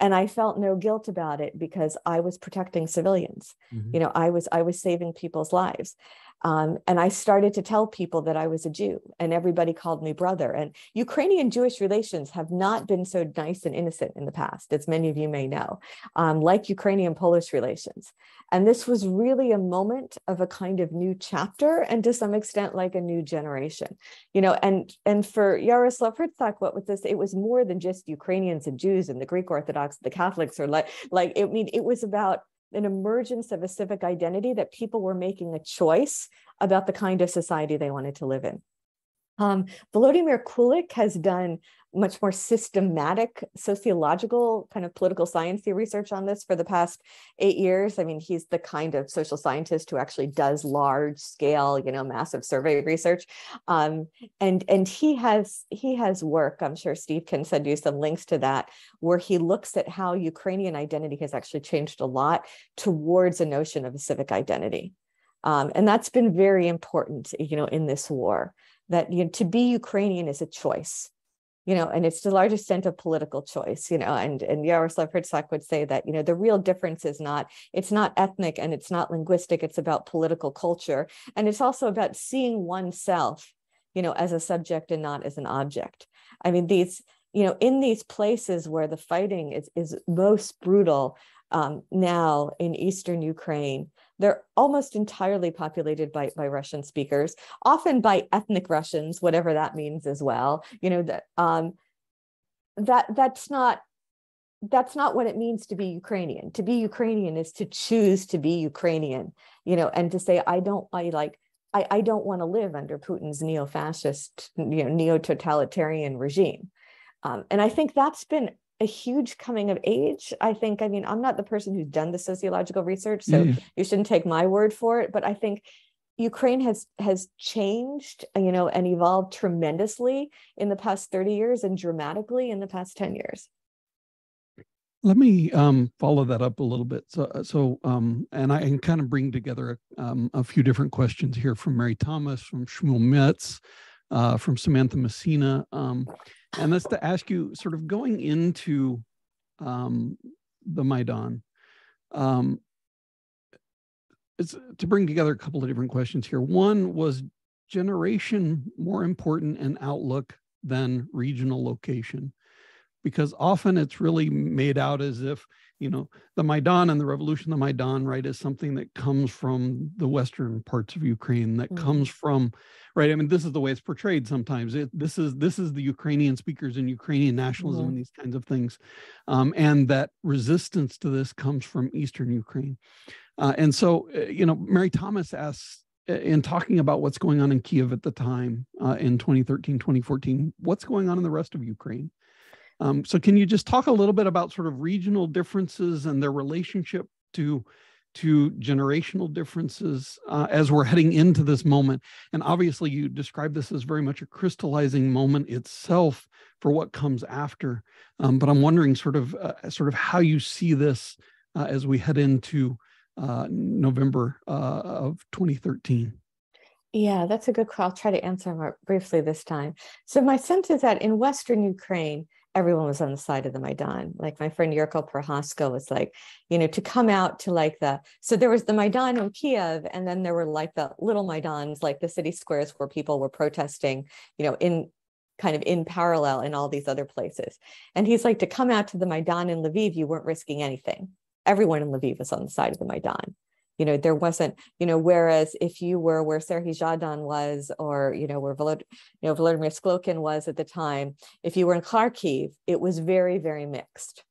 And I felt no guilt about it because I was protecting civilians. Mm-hmm. You know, I was I was saving people's lives. Um, and I started to tell people that I was a Jew, and everybody called me brother. And Ukrainian Jewish relations have not been so nice and innocent in the past, as many of you may know, um, like Ukrainian Polish relations. And this was really a moment of a kind of new chapter, and to some extent, like a new generation. You know, and and for Yaroslav Hrytsak, what was this? It was more than just Ukrainians and Jews and the Greek Orthodox, the Catholics, or like like it, I mean, it was about an emergence of a civic identity that people were making a choice about the kind of society they wanted to live in. Um, Volodymyr Kulyk has done much more systematic sociological kind of political science research on this for the past eight years. I mean, he's the kind of social scientist who actually does large scale, you know, massive survey research. Um, and and he has he has work. I'm sure Steve can send you some links to that, where he looks at how Ukrainian identity has actually changed a lot towards a notion of a civic identity. Um, and that's been very important, you know, in this war. That you know, to be Ukrainian is a choice you know, and it's to a large extent of political choice, you know, and, and Yaroslav Hrytsak would say that, you know, the real difference is not, it's not ethnic and it's not linguistic, it's about political culture. And it's also about seeing oneself, you know, as a subject and not as an object. I mean, these, you know, in these places where the fighting is, is most brutal um, now in Eastern Ukraine, they're almost entirely populated by, by Russian speakers, often by ethnic Russians, whatever that means as well. You know, that um, that that's not that's not what it means to be Ukrainian. To be Ukrainian is to choose to be Ukrainian, you know, and to say, I don't I like I, I don't want to live under Putin's neo-fascist, you know, neo-totalitarian regime. Um, and I think that's been a huge coming of age. I think, I mean, I'm not the person who's done the sociological research, so mm. you shouldn't take my word for it, but I think Ukraine has has changed, you know, and evolved tremendously in the past 30 years and dramatically in the past 10 years. Let me um, follow that up a little bit. So, uh, so um, and I can kind of bring together um, a few different questions here from Mary Thomas, from Shmuel Metz, uh, from Samantha Messina. Um, and that's to ask you sort of going into um, the Maidan. Um, it's to bring together a couple of different questions here. One was generation more important in outlook than regional location? Because often it's really made out as if you know the Maidan and the revolution of the Maidan, right, is something that comes from the western parts of Ukraine, that mm-hmm. comes from right. I mean, this is the way it's portrayed sometimes. It, this is this is the Ukrainian speakers and Ukrainian nationalism mm-hmm. and these kinds of things, um, and that resistance to this comes from Eastern Ukraine. Uh, and so, uh, you know, Mary Thomas asks uh, in talking about what's going on in Kiev at the time uh, in 2013, 2014, what's going on in the rest of Ukraine? Um, so can you just talk a little bit about sort of regional differences and their relationship to to generational differences uh, as we're heading into this moment? And obviously, you describe this as very much a crystallizing moment itself for what comes after. Um, but I'm wondering, sort of, uh, sort of how you see this uh, as we head into uh, November uh, of 2013. Yeah, that's a good call. I'll try to answer more briefly this time. So my sense is that in Western Ukraine, everyone was on the side of the Maidan. Like my friend Yurko Prokhasko was like, you know, to come out to like the, so there was the Maidan in Kiev, and then there were like the little Maidans, like the city squares where people were protesting, you know, in kind of in parallel in all these other places. And he's like, to come out to the Maidan in Lviv, you weren't risking anything. Everyone in Lviv was on the side of the Maidan you know there wasn't you know whereas if you were where Serhiy Zhadan was or you know where Volod- you know Volodymyr Sklokin was at the time if you were in Kharkiv it was very very mixed.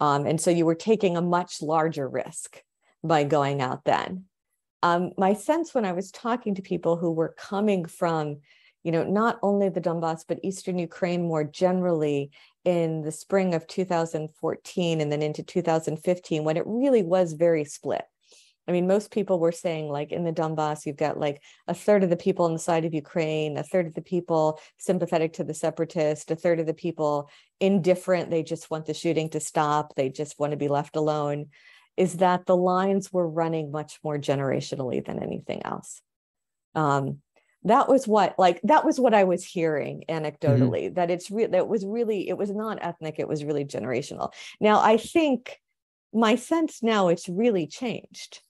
Um, and so you were taking a much larger risk by going out then. Um, my sense when I was talking to people who were coming from you know not only the Donbass but eastern Ukraine more generally in the spring of 2014 and then into 2015 when it really was very split I mean, most people were saying, like in the Donbass, you've got like a third of the people on the side of Ukraine, a third of the people sympathetic to the separatists, a third of the people indifferent. They just want the shooting to stop. They just want to be left alone. Is that the lines were running much more generationally than anything else? Um, that was what like that was what i was hearing mm-hmm. anecdotally mm-hmm. that it's real that was really it was not ethnic it was really generational now i think my sense now it's really changed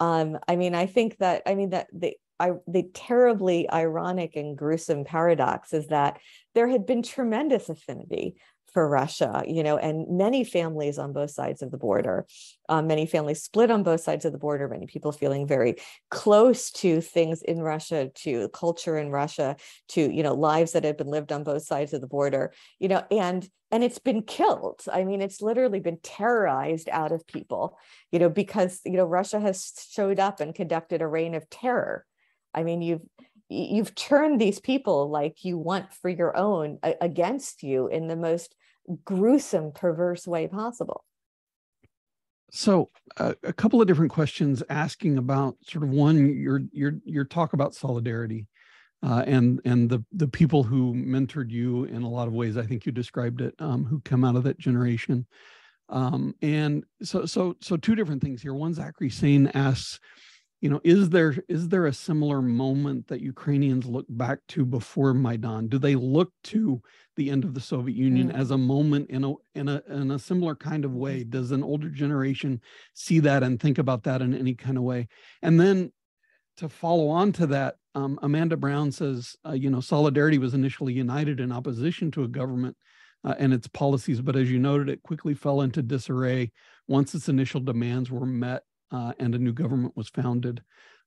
um, I mean, I think that I mean that the I, the terribly ironic and gruesome paradox is that there had been tremendous affinity for Russia, you know, and many families on both sides of the border, um, many families split on both sides of the border, many people feeling very close to things in Russia, to culture in Russia, to, you know, lives that have been lived on both sides of the border, you know, and and it's been killed. I mean, it's literally been terrorized out of people, you know, because, you know, Russia has showed up and conducted a reign of terror. I mean, you've you've turned these people like you want for your own against you in the most gruesome, perverse way possible. So, uh, a couple of different questions asking about sort of one your your your talk about solidarity, uh, and and the the people who mentored you in a lot of ways. I think you described it, um, who come out of that generation, um, and so so so two different things here. One, Zachary Sane asks, you know is there is there a similar moment that ukrainians look back to before maidan? Do they look to the end of the soviet union mm. as a moment in a in a in a similar kind of way? Does an older generation see that and think about that in any kind of way? And then to follow on to that um, amanda brown says uh, you know solidarity was initially united in opposition to a government uh, and its policies but as you noted it quickly fell into disarray once its initial demands were met and a new government was founded.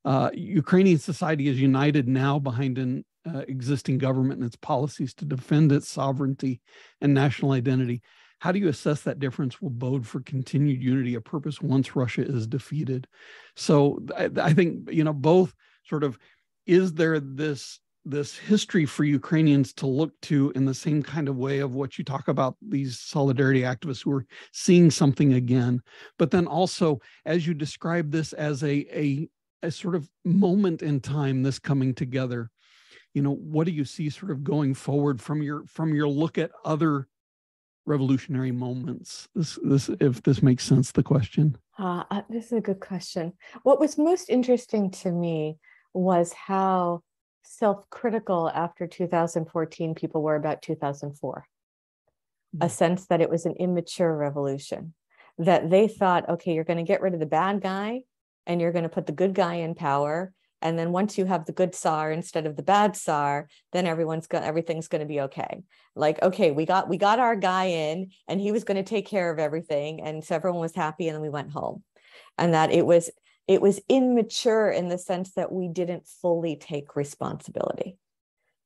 Uh, Ukrainian society is united now behind an uh, existing government and its policies to defend its sovereignty and national identity. How do you assess that difference will bode for continued unity of purpose once Russia is defeated? So I, I think you know both sort of is there this this history for Ukrainians to look to in the same kind of way of what you talk about these solidarity activists who are seeing something again. But then also, as you describe this as a, a, a sort of moment in time, this coming together, you know, what do you see sort of going forward from your from your look at other revolutionary moments? This this if this makes sense, the question. Uh, uh, this is a good question. What was most interesting to me was how self-critical after 2014 people were about 2004 mm-hmm. a sense that it was an immature revolution that they thought okay you're going to get rid of the bad guy and you're going to put the good guy in power and then once you have the good tsar instead of the bad tsar then everyone's going everything's going to be okay. Like okay we got we got our guy in and he was going to take care of everything and so everyone was happy and then we went home. And that it was it was immature in the sense that we didn't fully take responsibility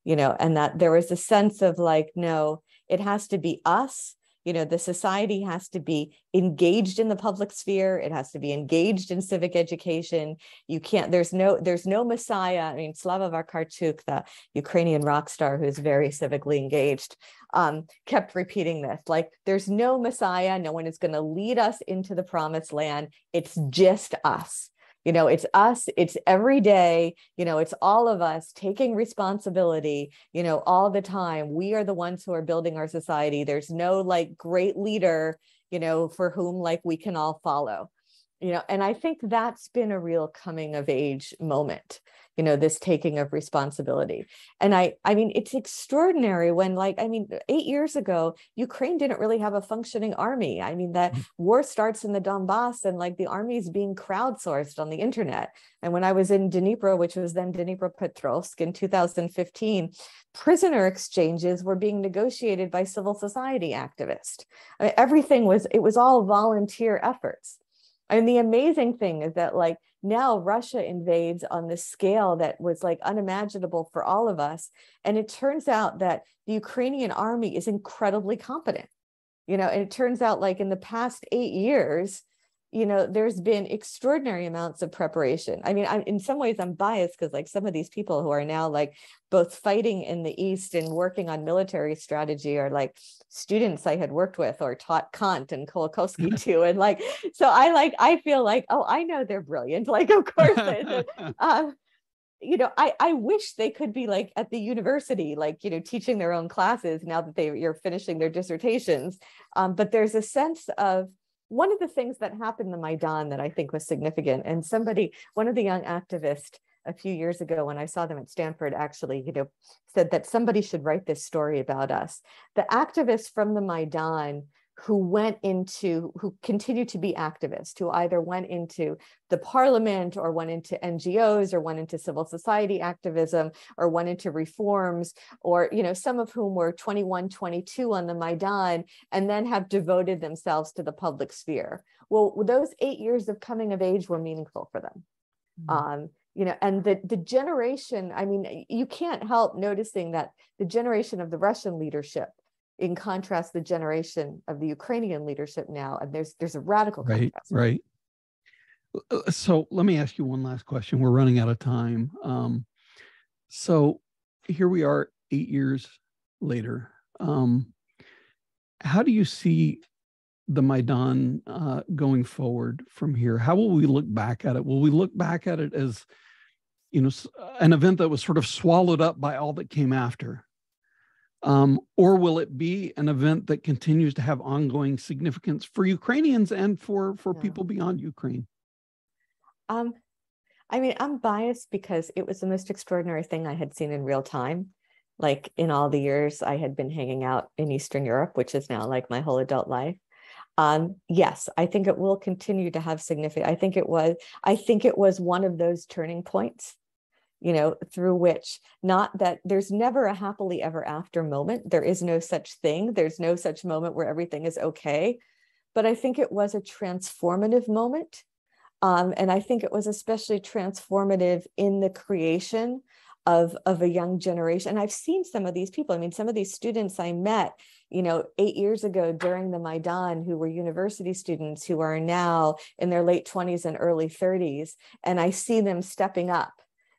you know and that there was a sense of like no it has to be us you know the society has to be engaged in the public sphere. It has to be engaged in civic education. You can't there's no there's no messiah. I mean slava vakarchuk the ukrainian rock star who's very civically engaged um, kept repeating this like there's no messiah. No one is going to lead us into the promised land. It's just us you know it's us it's every day you know it's all of us taking responsibility you know all the time. We are the ones who are building our society. There's no like great leader you know for whom like we can all follow. You know and i think that's been a real coming of age moment you know this taking of responsibility. And i i mean it's extraordinary when like i mean 8 years ago ukraine didn't really have a functioning army. I mean that mm. war starts in the donbass and like the army is being crowdsourced on the internet. And when i was in dnipro which was then dnipropetrovsk in 2015 prisoner exchanges were being negotiated by civil society activists. I mean, everything was it was all volunteer efforts and the amazing thing is that like now Russia invades on this scale that was like unimaginable for all of us. And it turns out that the Ukrainian army is incredibly competent. You know, and it turns out like in the past eight years, you know, there's been extraordinary amounts of preparation. I mean, I'm, in some ways, I'm biased because, like, some of these people who are now like both fighting in the East and working on military strategy are like students I had worked with or taught Kant and Kolakowski to, and like, so I like, I feel like, oh, I know they're brilliant. Like, of course, um, you know, I I wish they could be like at the university, like you know, teaching their own classes now that they you're finishing their dissertations. Um, but there's a sense of one of the things that happened in the Maidan that I think was significant, and somebody, one of the young activists a few years ago when I saw them at Stanford actually, you know, said that somebody should write this story about us. The activists from the Maidan who went into, who continued to be activists, who either went into the parliament or went into NGOs or went into civil society activism or went into reforms, or, you know, some of whom were 21, 22 on the Maidan and then have devoted themselves to the public sphere. Well, those eight years of coming of age were meaningful for them. Mm-hmm. Um, you know and the the generation i mean you can't help noticing that the generation of the russian leadership in contrast the generation of the Ukrainian leadership now, and there's there's a radical right, contrast. Right. Uh, uh, so let me ask you one last question. We're running out of time. Um, so here we are, eight years later. Um, how do you see the Maidan uh, going forward from here? How will we look back at it? Will we look back at it as, you know, an event that was sort of swallowed up by all that came after? Um, or will it be an event that continues to have ongoing significance for Ukrainians and for for yeah. people beyond Ukraine? Um, I mean, I'm biased because it was the most extraordinary thing I had seen in real time. Like in all the years I had been hanging out in Eastern Europe, which is now like my whole adult life. Um, yes, I think it will continue to have significant. I think it was. I think it was one of those turning points you know, through which not that there's never a happily ever after moment. There is no such thing. There's no such moment where everything is okay. But I think it was a transformative moment. Um, and I think it was especially transformative in the creation of, of a young generation. And I've seen some of these people. I mean, some of these students I met, you know, eight years ago during the Maidan, who were university students who are now in their late 20s and early 30s. And I see them stepping up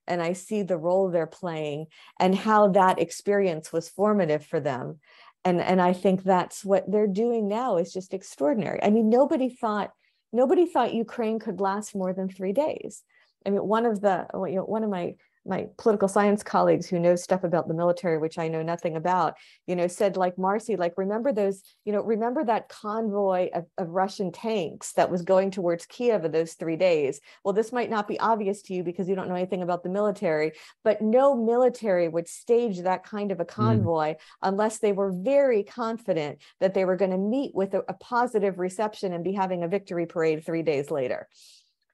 and I see the role they're playing and how that experience was formative for them. And, and I think that's what they're doing now is just extraordinary. I mean, nobody thought nobody thought Ukraine could last more than three days. I mean, one of the you know, one of my my political science colleagues who know stuff about the military which i know nothing about you know said like marci like remember those you know remember that convoy of, of russian tanks that was going towards kiev in those three days well this might not be obvious to you because you don't know anything about the military but no military would stage that kind of a hmm. convoy mm. unless they were very confident that they were going to meet with a, a positive reception and be having a victory parade three days later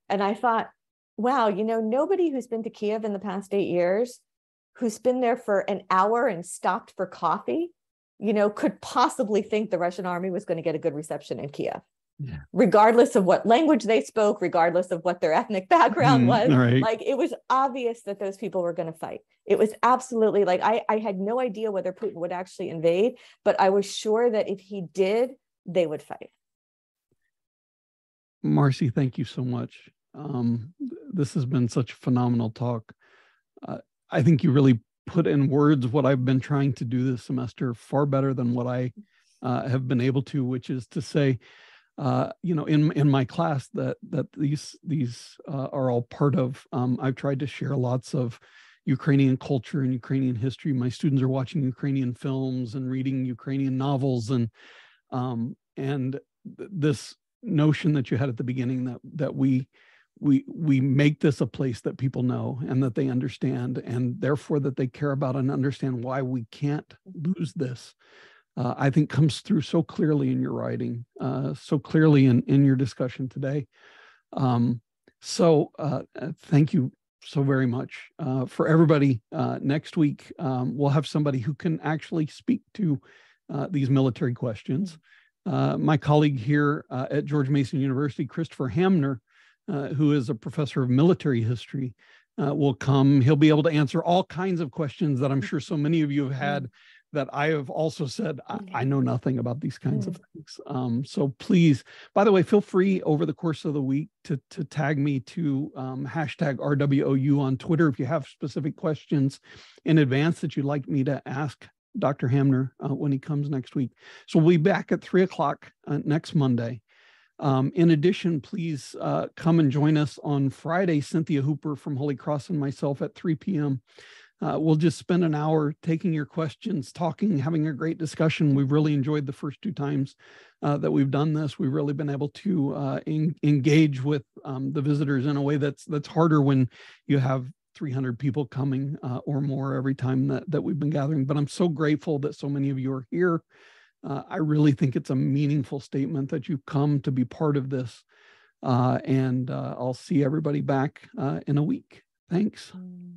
and i thought wow, you know, nobody who's been to Kiev in the past eight years, who's been there for an hour and stopped for coffee, you know, could possibly think the Russian army was going to get a good reception in Kiev. Yeah. regardless of what language they spoke, regardless of what their ethnic background mm, was. Right. Like it was obvious that those people were going to fight. It was absolutely like I, I had no idea whether Putin would actually invade, but I was sure that if he did, they would fight. Marci, thank you so much. Um, this has been such a phenomenal talk. Uh, I think you really put in words what I've been trying to do this semester far better than what I uh, have been able to, which is to say, uh, you know, in in my class that that these these uh, are all part of. Um, I've tried to share lots of Ukrainian culture and Ukrainian history. My students are watching Ukrainian films and reading Ukrainian novels, and um, and this notion that you had at the beginning that that we we we make this a place that people know and that they understand and therefore that they care about and understand why we can't lose this uh, i think comes through so clearly in your writing uh, so clearly in in your discussion today. Um, so uh, uh thank you so very much uh, for everybody uh, next week. Um, we'll have somebody who can actually speak to these military questions. My colleague here at george mason university christopher hamner uh, who is a professor of military history, uh, will come. He'll be able to answer all kinds of questions that I'm sure so many of you have had that I have also said I, I know nothing about these kinds of things. Um, so please, by the way, feel free over the course of the week to to tag me to um, hashtag RWOU on Twitter if you have specific questions in advance that you'd like me to ask Dr. Hamner uh, when he comes next week. So we'll be back at three o'clock uh, next Monday. Um, in addition, please uh, come and join us on Friday, Cynthia Hooper from Holy Cross and myself at 3 p.m. Uh, we'll just spend an hour taking your questions, talking, having a great discussion. We've really enjoyed the first two times uh, that we've done this. We've really been able to uh, in, engage with um, the visitors in a way that's that's harder when you have 300 people coming uh, or more every time that that we've been gathering. But I'm so grateful that so many of you are here. Uh, I really think it's a meaningful statement that you've come to be part of this. Uh, and I'll see everybody back in a week. Thanks. Mm.